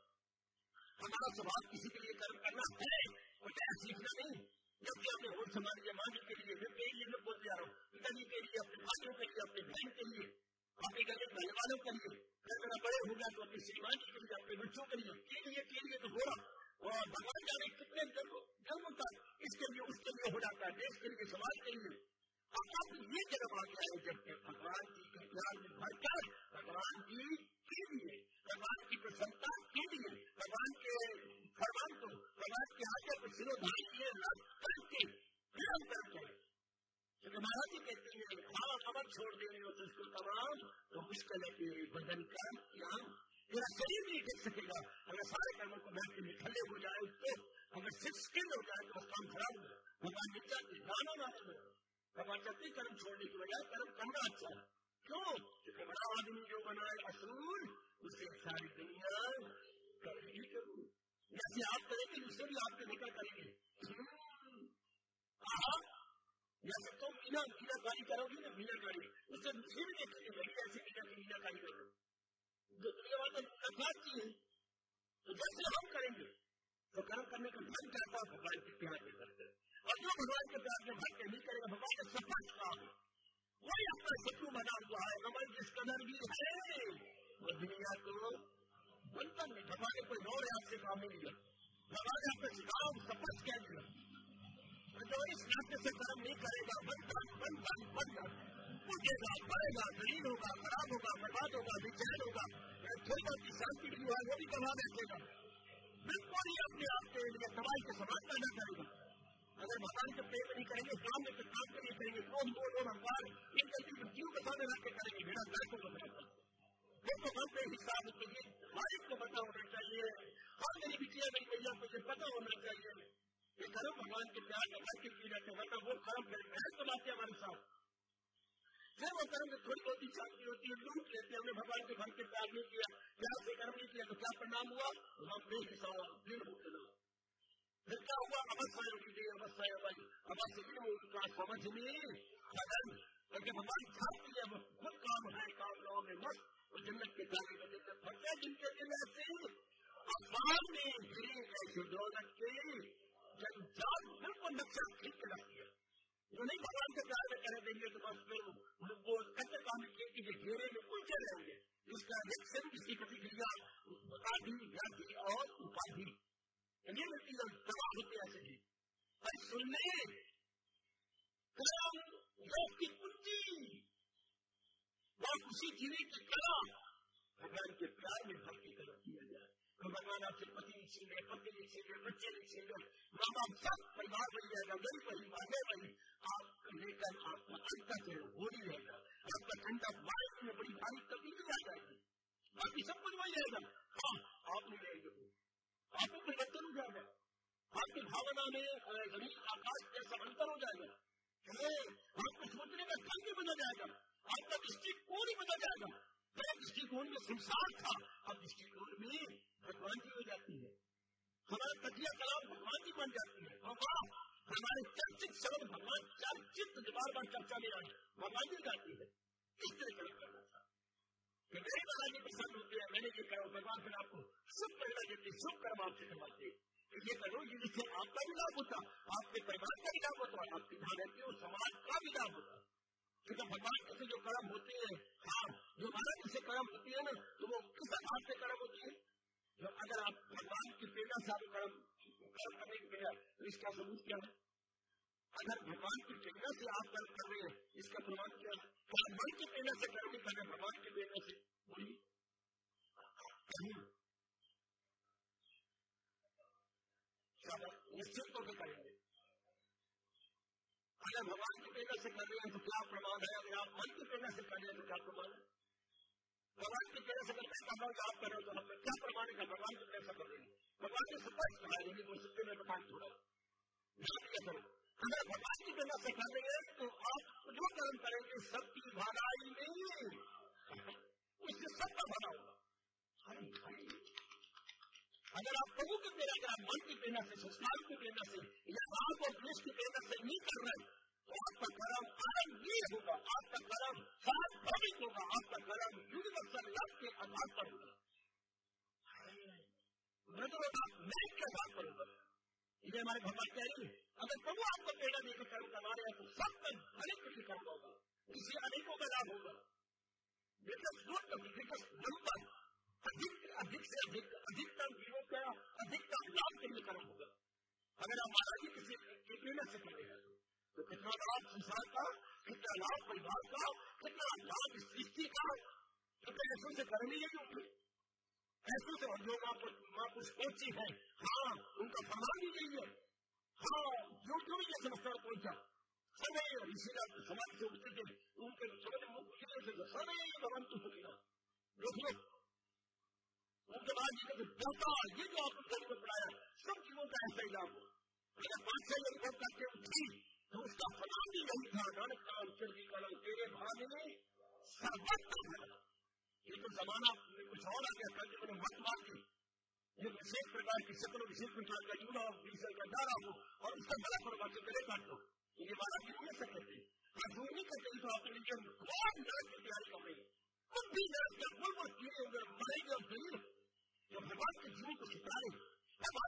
ہمارا سوال کسی کے لیے کرنا ہے اور نیا سیکھنا نہیں۔ جبکہ اپنے اور سماج جماعت کے لیے میں کئی لوگ بول جا رہا ہوں۔ پتا کے لیے، اپنے بھائیوں کے لیے، اپنے بہن کے لیے اپنے گھر کے بہن والوں کے لیے۔ اگر بڑے ہو گیا تو اپنی سیما کے لیے اپنے بچوں کے لیے۔ کے لیے کے لیے تو ہو رہا۔ اور بھگوان جانے کتنے جنموں کا اس کے لیے، اس کے لیے ہو جاتا ہے۔ دیش کے لیے، سماج کے لیے۔ اب جی کہتے ہیں ہاں امر چھوڑ دیں گے اس کو سارے ہو جائے اس کو اگر صرف اسکل ہو جائے تو اس کام خراب ہو بھگوان مل جاتے گانا نہ نہیں کرم چھوڑنے کی بجائے کرم کرنا اچھا کیوں؟ کہ بڑا آدمی جو بنائے اصول اسے ساری دنیا کرے گی ضرور جیسے آپ کریں گے اسے بھی آپ کے نکاح کریں گے۔ ہاں، جیسے تم بنا بینا کاری کرو گی نا بینا کاری اسے دوسرے بھی دیکھیں گے بھائی ایسے بنا بینا کاری کرو؟ جو دنیا والے کی ہے۔ تو جیسے ہم کریں گے، تو کرم کرنے کا من کرتا ہے؟ بھگوان کی پیار میں کرتے اور جو بھگوان کے پیار سے بھر کے کرے گا بھگوان کا سفر کام وہی اپنا شکو بنا ہوا ہے بھگوان جس قدر بھی ہے وہ دنیا کو بنتا نہیں بھگوان کوئی اور ہے آپ سے کام نہیں لیا بھگوان نے اپنا شکاؤ سپرچ کہہ دیا جو اس راستے سے کام نہیں کرے گا بنتا بنتا بنتا پوچھے گا پڑے گا غریب ہوگا خراب ہوگا برباد ہوگا بے چین ہوگا تھوڑا کی شانتی بھی ہے وہ بھی کما بیٹھے گا بالکل ہی اپنے آپ کے لیے سماج کا سماج پیدا کرے گا اگر مکان کے پے نہیں کریں گے کام کے ساتھ نہیں کریں گے روز دو لوگ اخبار ان کے جیسی بچیوں کے سامنے لا کے کریں گے؟ میرا لڑکوں کو میرے ساتھ لوگ کو بس حساب کے لیے مالک کو پتا ہونا چاہیے ہر میری بچیاں میری بھیا کو یہ پتا ہونا چاہیے۔ یہ گرم بھگوان کے پیار کا گھر کے پیڑا کے ورنہ وہ کرم کرے۔ محنت تو لاتے ہمارے ساتھ۔ پھر وہ کرم میں تھوڑی بہت شادی ہوتی ہے، لوٹ لیتے ہم نے بھگوان کے گھر کے پیار نہیں کیا پیار سے کرم نہیں کیا، تو کیا پرنام ہوا؟ ہم بے ہوا دل ہو کے للدعوة أمسها الوجودية أمسها يا بني أمس علمه وتعصبتني خدم لیکن ہماری چھاتی ہے خود کام ہے کام لوگوں میں مست اور جنت کے دانے میں جنت پھٹے جن کے دل ایسے افغان نے گری ایسی دولت کے جب جان بالکل نقشہ کھینچ کے رکھ دیا جو نہیں بھگوان کے پیار میں دیں گے تو بس پھر وہ ایسے کام کیے کہ گھیرے میں الجھے رہیں گے اس کا ریکشن کسی پتی کریا اپادھی جاتی اور اپادھی یہ ملتی ہے ہوتے ایسے جی پر سننے کلام لوگ کی کنجی وہ اسی جیوی کی کلا بھگوان کے پیار میں بھر کی طرف کیا جائے تو بھگوان آپ سے پتی نہیں چھین پتی نہیں چھین بچے نہیں چھین ماں باپ سب پریوار بن جائے گا میری بڑی مانے بڑی آپ کا لے کر آپ کا انت سے ہو ہی رہے گا آپ کا ٹھنڈا بارش میں بڑی بھاری تبدیلی آ جائے گی باقی سب کچھ وہی رہے گا ہاں آپ نہیں رہے گا آپ کو پریورتن ہو جائے گا۔ آپ کی بھاونا میں زمین آکاش جیسا انتر ہو جائے گا۔ آپ کو سوچنے کا ڈھنگ بھی بدل جائے گا۔ آپ کا دشٹی کون ہی بدل جائے گا۔ پہلے دشٹی کون میں سنسار تھا، اب دشٹی کون میں بھگوان کی ہو جاتی ہے۔ ہمارا تجیہ کلام بھگوان کی بن جاتی ہے۔ اور ہمارے چرچت شبد بھگوان چرچت بار بار چرچا میں آئے۔ بھگوان کی جاتی ہے۔ اس طرح کلام کرنا تھا کہ میرے بھگوان کی پسند ہوتی ہے میں نے یہ کرا بھگوان پھر آپ کو سب کرنا دیتے سب کرم آپ سے کرواتے یہ کرو یہ جس سے آپ کا بھی لابھ ہوتا، آپ کے پریوار کا بھی لابھ ہوتا اور آپ کی جہاں رہتی سماج کا بھی لابھ ہوتا۔ کیونکہ بھگوان کے سے جو کرم ہوتی ہے ہاں جو ہمارا سے کرم ہوتی ہے نا، تو وہ کس آدھار سے کرم ہوتی ہے؟ جو اگر آپ بھگوان کی پریرنا سے آپ کرم کرم کرنے کی بجائے تو اس کا ثبوت کیا ہے؟ اگر بھگوان کی پریرنا سے آپ کرم کر رہے ہیں، اس کا پرمان کیا ہے؟ بھگوان کی پریرنا سے کرم نہیں کر رہے، بھگوان کی پریرنا سے۔ بولیے نشچت ہو کے کریں گے۔ اگر بھگوان کی پریرنا سے کر رہے ہیں تو کیا پرمان ہے؟ اگر آپ من کی پریرنا سے کر رہے ہیں تو کیا پرمان ہے؟ بھگوان کی پریرنا سے کرتے ہیں کہ آپ کر رہے ہو تو ہم کیا پرمان ہے؟ بھگوان کی پریرنا کر رہے ہیں۔ بھگوان کے سپاہی کہا ہے وہ سکتے میں بتا تھوڑا کرو اگر بھگوان کی پریرنا سے کر رہے ہیں تو آپ جو کرم کریں گے، سب کی بھلائی نہیں اس سے سب کا بھلا ہوگا اگر آپ پرو کی پریرنا اگر آپ من کی پریرنا سے سسرال کی پریرنا سے یا آپ اور پولیس کی پریرنا سے نہیں کر رہے تو آپ کا کرم آرم یہ ہوگا آپ کا کرم سات بھوک ہوگا آپ کا کرم یونیورسل لب کے آدھار پر ہوگا میں کے آدھار پر ہوگا یہ ہمارے بھگوان کہہ رہی ہے اگر پرو آپ کو پریرنا دے کر کرم کروا رہے ہیں تو سب کا بھلے کے لیے کرم ہوگا۔ کسی انیکوں کا لابھ ہوگا۔ کا لابھ کے لیے کرم ہوگا اگر آپ مہاراج جی کسی سے تو کتنا لابھ سنسار کا کتنا لابھ پریوار کا کتنا لابھ سرشٹی کا ایسوں سے ایسوں سے جو ماں کچھ ہے ہاں ان کا فرمان بھی یہی ہے ہاں جو کیوں یہ سمجھتا پہنچا سمے اسی کا سماج سے اٹھتے تھے ان کے سمجھ مکھ سے سمے بھگوان تو سکھنا دیکھو ان کے بعد یہ بہتا یہ جو آپ کو گھر سب چیزوں کا ایسا ہی آپ اگر پانچ چھ کر کے اٹھی تو اس کا فلان بھی یہی تھا نانک کام چربی کلم تیرے بھاگ میں سربت کا ہے یہ تو زمانہ کچھ اور آ گیا کل جب مت مار کے یہ وشیش پرکار کی شکل وشیش یہ بات سکتے کے بہت کی تیاری کر خود بھی بول کیے اگر کے جیون کو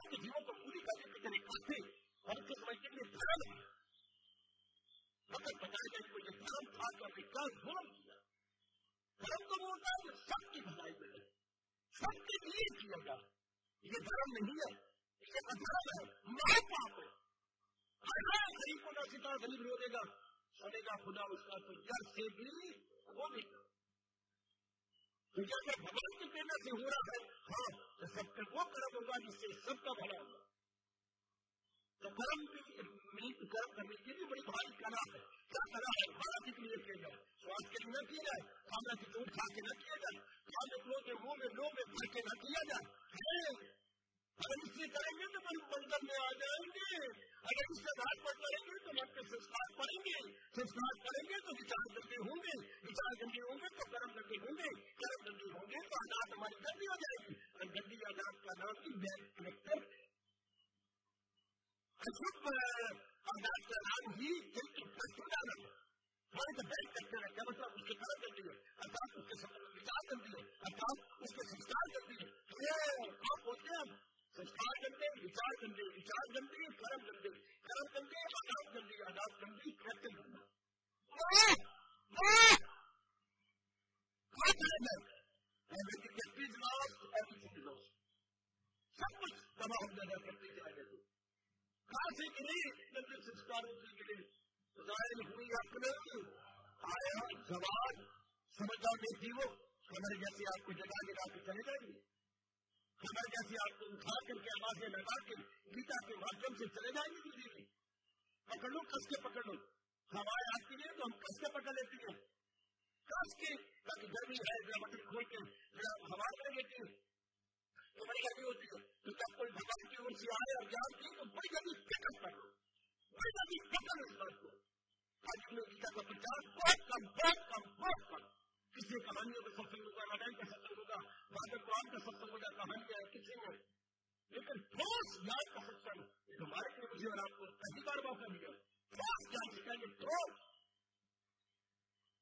کے جیون کو پوری کرنے کے طریقے دھرم ہے مگر بتایا گیا تھا کہ کیا ظلم کیا۔ دھرم ہے سب کی بھلائی میں ہے۔ سب کے لیے کیا جائے یہ دھرم نہیں ہے، یہ ادھرم ہے، ماں پاپ ہے۔ ستا گا سڑے گا خدا اس کا تو جڑ سے بھی تو جب بھگوان کی پریرنا سے ہو رہا ہے۔ ہاں تو سب کا وہ کرم ہوگا جس سے سب کا بھلا ہوگا تو کرم بھی کرم کرنے کی بھی بڑی بھاری کلا ہے کیا کلا ہے بھارت کے لیے کیا جائے سواس کے لیے نہ کیا جائے کھانا کی چوٹ کھا کے نہ کیا جائے کھانے کے منہ میں لو میں بھر کے نہ کیا جائے اگر اس سے کریں گے تو بڑی بندر میں آ جائیں گے۔ اگر اس سے بات پر کریں گے تو من کے سنسکار پڑیں گے۔ سنسکار پڑیں گے تو وچار گندے ہوں گے۔ وچار گندے ہوں گے تو کرم گندے ہوں گے۔ کرم گندے ہوں گے تو آزاد ہماری گندی ہو جائے گی۔ اور گندی آزاد کا نام بھی بینک کلیکٹر آزاد کا نام ہی دل کی پرست ڈالنا ہمارے تو بیٹھ کرتے ہیں، کیا مطلب؟ اس کے طرح کرتی ہے۔ ارتھات اس کے وچار کرتی ہے۔ ارتھات اس کے سنسکار کرتی ہے۔ آپ ہوتے ہیں سنسکار کرتے ہیں وچار ہیں وچار ہیں کرم ہیں کرم ہیں آزاد کرتے ہیں آزاد کرتے ہیں سب کچھ تباہ ہو کرتے جائے گا کہاں سے گری گندے سنسکاروں سے گری ظاہر ہوئی اپنے آیا زبان سمجھدار دیتی ہو خبر جیسے آپ کو جگہ جگہ کے چلے جائیں گے خبر جیسے آپ کو اٹھا کر کے آوازیں لگا کے گیتا کے مادھیم سے چلے جائیں گے دیدی جی پکڑ لو، کس کے پکڑ لو؟ ہوائیں آتی ہیں تو ہم کس کے پکڑ لیتی ہیں؟ کس کے؟ تاکہ گرمی ہے ذرا مٹن کھول کے ذرا ہوا کر لیتی ہے تو بڑی گرمی ہوتی ہے۔ تو جب کوئی بھگوان کی اور سے آئے اور جان کی تو بڑی گرمی پکڑ پڑ بڑی گرمی پکڑ اس بات کو۔ آج میں گیتا کا پرچار بہت کم بہت کم بہت کم۔ کسی کہانیوں کا ستسنگ ہوگا لڑائی کا ستسنگ ہوگا بہادر قرآن کا ستسنگ ہوگا کہانی ہے کسی میں لیکن ٹھوس یاد کا ستسنگ ہمارے لیے مجھے اور آپ کو پہلی بار موقع دیا ٹھوس جان سکھائیں گے ٹھوس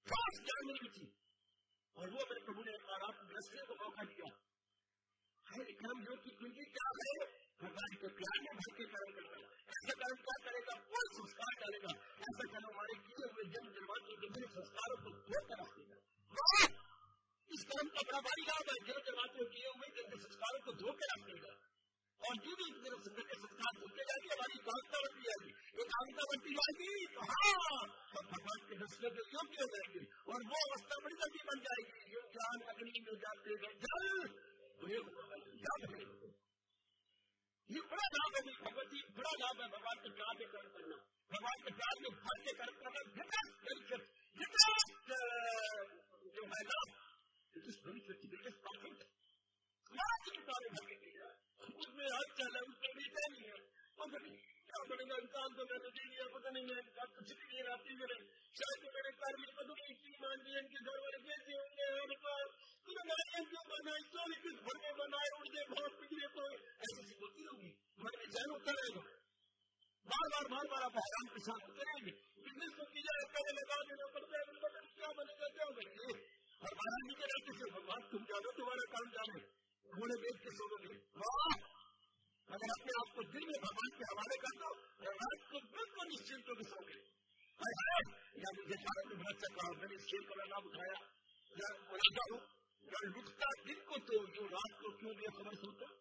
ٹھوس جان ملی تھی۔ اور وہ میرے پربھو نے اور آپ رستے کو موقع دیا۔ ہے کرم جو کی کنجی کیا ہے بھگوان کے پیار میں بھر کے کرم کرنا ایسا کرم کیا کرے گا؟ کوئی سنسکار ڈالے گا۔ ایسا کرم ہمارے کیے ہوئے جن جنوان کے جتنے سنسکاروں کو دھو کر رکھ دے گا۔ اس کرم کا بڑا بھاری لابھ ہے جن جنوان کے کیے ہوئے جن سنسکاروں کو دھو کے رکھ دے گا۔ اور جو بھی میرے سنگر کے سنسکار دھوتے جائے گی، ہماری کاغذہ بنتی جائے گی یہ کاغذہ بنتی جائے گی۔ تو ہاں ہم بھگوان کے رسلے کے یوگی ہو جائیں گے، اور وہ اوستھا بڑی جلدی بن جائے گی۔ جو جان اگنی میں جاتے گئے جل! یہ بڑا لابھ ہے بھگوتی جی، بڑا لابھ ہے بھگوان کے پیار میں کرم کرنا۔ بھگوان کے پیار میں بھر کے کرم کرنا جو ہے نا اس میں ہر چل ہے اس میں بیٹھا نہیں ہے پتہ نہیں کیا بنے گا انسان تو میں نے دے دیا پتہ نہیں میں کچھ بھی نہیں آتی میرے شاید میرے گھر میں پتہ نہیں کی مان جی ان کے گھر والے کیسے ہوں گے اور کیوں بنائے چوری کس گھر میں بنائے اڑتے بہت پچھلے تو ایسی سی ہوتی رہوں میں چین ہوتا رہے گا بار بار بار بار آپ حیران پریشان ہوتے رہیں گے بزنس کو کی جائے پہلے لگا دینا پڑتا ہے کیا بنے گا کیا بنے گا اور باہر نکل رہتے سے بھگوان تم جانو تمہارا کام جانے گھوڑے بیچ کے سو گے اگر اپنے آپ کو دل میں بھگوان کے حوالے کر دو رات کو بالکل نشچنت ہو کے سو گے یا مجھے سارے میں بہت سے کہا میں نے اس شیر کا نام اٹھایا یا بلاتا ہوں نہ لکتا دن کو تو جو رات کو کیوں بے خبر سوتا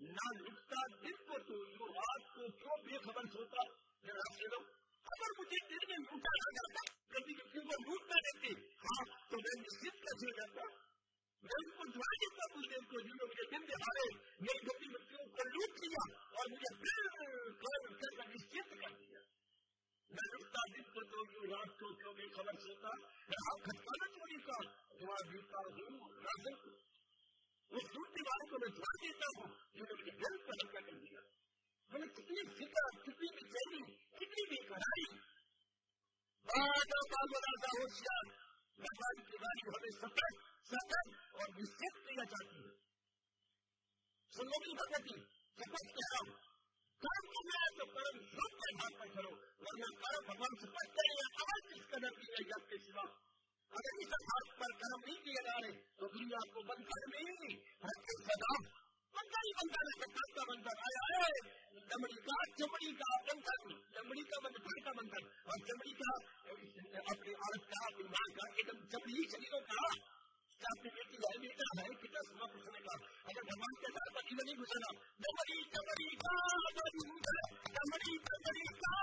نہ لکتا دن کو تو جو رات کو کیوں بے خبر سوتا ذرا سنو اگر مجھے دل میں لوٹا نہ جاتا کبھی کسی کو لوٹ نہ دیتے ہاں تو میں نشچت کیسے ہو جاتا میں ان کو دعا دیتا ہوں دن کو جنہوں مجھے دن دہاڑے میری گھٹی بچیوں کو لوٹ لیا اور مجھے پھر کر نشچت کر دیا میں لکھتا دن کو تو جو رات کو کیوں بے خبر سوتا میں کھٹکانا چوری کا دعا دیتا ہوں نازل کو اس لوٹنے والے کو میں دعا دیتا ہوں جنہوں نے مجھے دل کو ہلکا کر دیا میں نے کتنی فکر کتنی بے چینی کتنی بے قراری بڑا بڑا سا ہوشیار بھگوان کی باری ہمیں سفید سفید اور نشچت کیا جاتی۔ ہے سنو کی بھگتی سفید کہہ رہا ہوں کرم کرنا ہے تو کرم سب کے ہاتھ پر کرو، ورنہ کرم بھگوان سے پچھتے ہیں آواز کس قدر کی جائے آپ کے سوا۔ اگر اس ہاتھ پر کرم نہیں کیے جا رہے تو دنیا کو بند کر نہیں۔ ہر کے سدا بندہ ہی بندہ سکتا کا بندر آیا ہے چمڑی کا چمڑی کا بندر چمڑی کا بندر کا بندر اور چمڑی کا اپنی عورت کا اپنی ماں کا ایک دم چمڑی شریروں کا اپنی بیٹی ہے بیٹا ہے کتنا سما پوچھنے کا اگر بھگوان کے ساتھ پتی نہیں چمڑی چمڑی کا بندر چمڑی چمڑی کا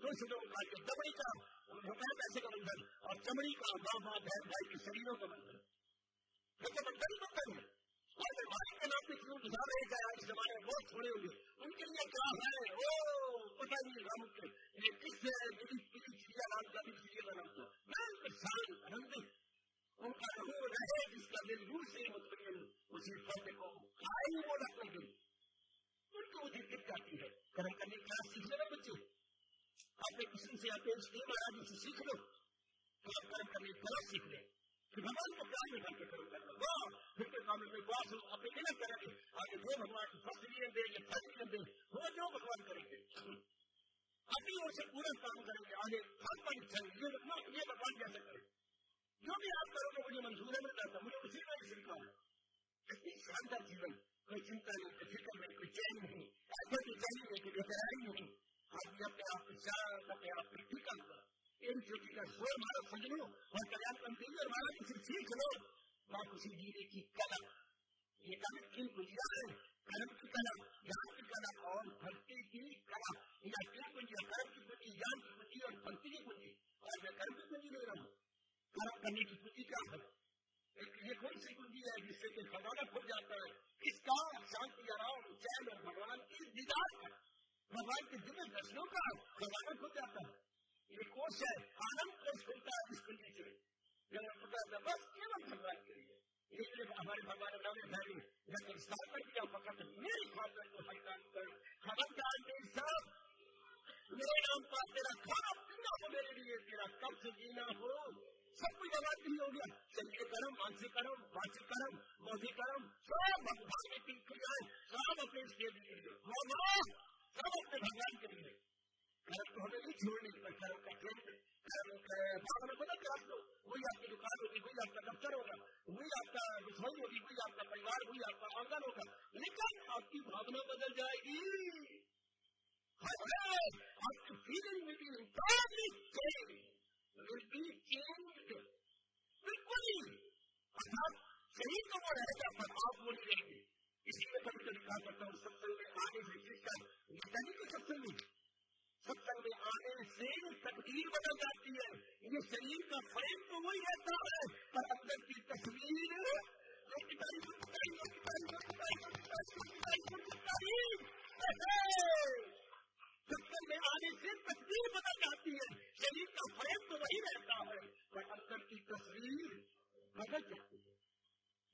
دو شدوں کا چمڑی کا روپئے پیسے کا اور چمڑی کا ماں ماں بہن بھائی کے شریروں کا بندر لیکن بندر ہی ہے کے نام گا اس زمانے میں بہت تھوڑے ہوں گے ان کے لیے کیا ہے او پتا نہیں کے یہ کس سے کسی کا نام کا بھی کا نام میں ان کا روح رہے جس کا دل سے مطمئن اسی فرد کو وہ دیں ان کو مجھے دل جاتی ہے کرم کرنے کی کلاس سیکھ لو بچے اپنے قسم سے مہاراج سے سیکھ لو کرم کرنے کی کلاس سیکھ لیں بھگوان کو کیا نظر کے کرو پھر جو بھی منظور ہے ملتا شاندار جیون کوئی چنتا نہیں کوئی فکر نہیں کوئی چین نہیں آپ کی اپنے آپ کو شاندار اپنے آپ کو ٹھیک کرتا ایک چھٹی کا شور مارو کھجلو اور کلام کمپیوٹر والا کسی سیکھ لو اور کسی جینے کی قلم یہ قلم کی گجیا ہے؟ قلم کی قلم جان کی قلم اور بھکتی کی قلم یا کیا گجیا قلم کی گجی جان کی گجی اور بھکتی کی گجی اور میں قلم کی گجی لے رہا ہوں قلم کرنے کی گجی کیا ہے؟ یہ کون سی کنجی ہے جس سے کہ خزانہ کھل جاتا ہے؟ اس کا؟ شانتی، آرام، چین اور بھگوان کی دیدار کا بھگوان کے دل نسلوں کا خزانہ کھل جاتا ہے۔ یہ کورس ہے عالم کورس ہوتا ہے اس ملک میں بس کیول بھگوان کے لیے یہ صرف ہمارے بھگوان نام بھائی لیکن ساگر کیا وقت میری خاطر کو حیران کر خبردار میری صاحب میرے نام پر تیرا کھانا پینا ہو، میرے لیے تیرا قبض جینا ہو۔ سب کچھ آزاد نہیں ہو گیا۔ چلیے کرم مانسی کرم مانسی کرم موزی کرم۔ سب بھگوان کی پیچھے سب اپنے اس کے لیے۔ سب اپنے بھگوان کے لیے۔ آپ کو کا آپ کی دکان ہوگی وہی آپ کا دفتر ہوگا وہی آپ کا رسوئی ہوگا لیکن آپ کی بدل جائے گی آپ کی بالکل صحیح تو وہ رہتا پر آپ وہ نہیں رہیں گے اسی میں آگے شکل میں آنے سے تقدیر بدل جاتی ہے۔ یہ شریر کا فریم تو وہی رہتا ہے، پر اندر کی تصویر۔ شکل میں آنے سے تقدیر بدل جاتی ہے۔ شریر کا فریم تو وہی رہتا ہے، پر اندر کی تصویر بدل جاتی ہے۔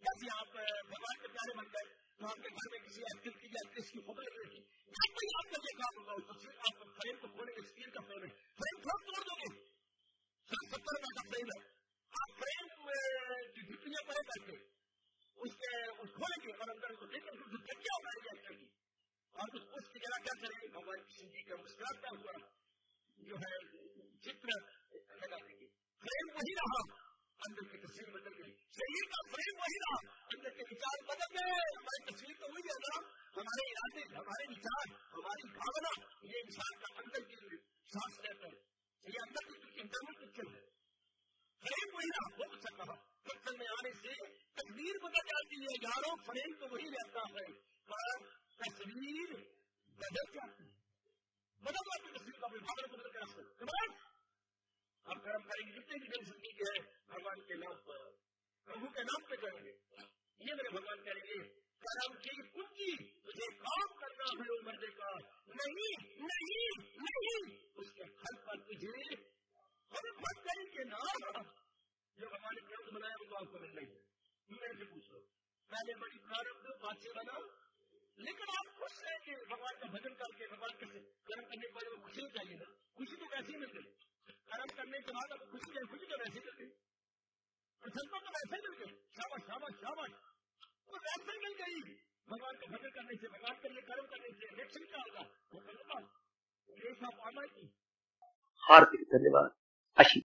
جیسے آپ بھگوان کے پیارے بن گئے تو کے گھر میں کسی ایپل کی یا کس کی خبر رہی آپ کو یاد کام ہوگا تو پھر آپ فریم کو کھولیں گے اسکرین کا فریم فریم تھوڑا توڑ دو گے۔ سر ستر کا سب نہیں آپ فریم کی ڈپٹیاں پڑے کر کے اس کے، اس کھولیں گے اور اندر کو دیکھیں گے تو کیا ہوگا گے ایپل کی اور اس کی جگہ کیا کریں گے ہماری کسی جی کا مسکراتا ہوا؟ جو ہے، چتر لگا دیں گے۔ فریم وہی رہا۔ اندر کی تصویر بدل گئی۔ شریر کا فریم وہی رہا اندر کے وچار بدل گئے۔ ہماری تصویر تو وہی ہے ہمارے ارادے، ہمارے وچار ہماری بھاونا، یہ انسان کا اندر کی سانس لیتا ہے یہ اندر کی انٹرنل پکچر ہے۔ فریم وہی رہا بہت اچھا پکچر میں آنے سے تصویر بدل جاتی ہے۔ یاروں فریم تو وہی رہتا ہے۔ پر تصویر بدل جاتی ہے۔ بدل جاتی تصویر کا اپنے بدل کے راستے اور کرم کاری جتنے بھی دن سکتی ہے بھگوان کے نام پر، پربھو کے نام پہ کریں گے۔ یہ میرے بھگوان کریں گے کرم کی کنجی، مجھے کام کرنا ہے عمر دے کا نہیں نہیں نہیں۔ اس کے حل پر تجھے ہم مت کریں کہ نام جو ہمارے گرد بنایا وہ تو آپ کو مل رہی ہے۔ میرے سے پوچھ پوچھو پہلے بڑی پرارمب سے بنا لیکن آپ خوش رہیں کہ بھگوان کا بھجن کر کے بھگوان کے کرم کرنے کے بعد وہ خوشی چاہیے نا۔ خوشی تو کیسے مل گئی کرم کرنے کے بعد خوشی ہے خوشی تو ویسے کو ویسے مل تو ویسے مل گئی۔ بھگوان کا کرنے سے، بھگوان کرم کرنے سے الیکشن ہوگا۔ وہ کی۔ کے دھنیہ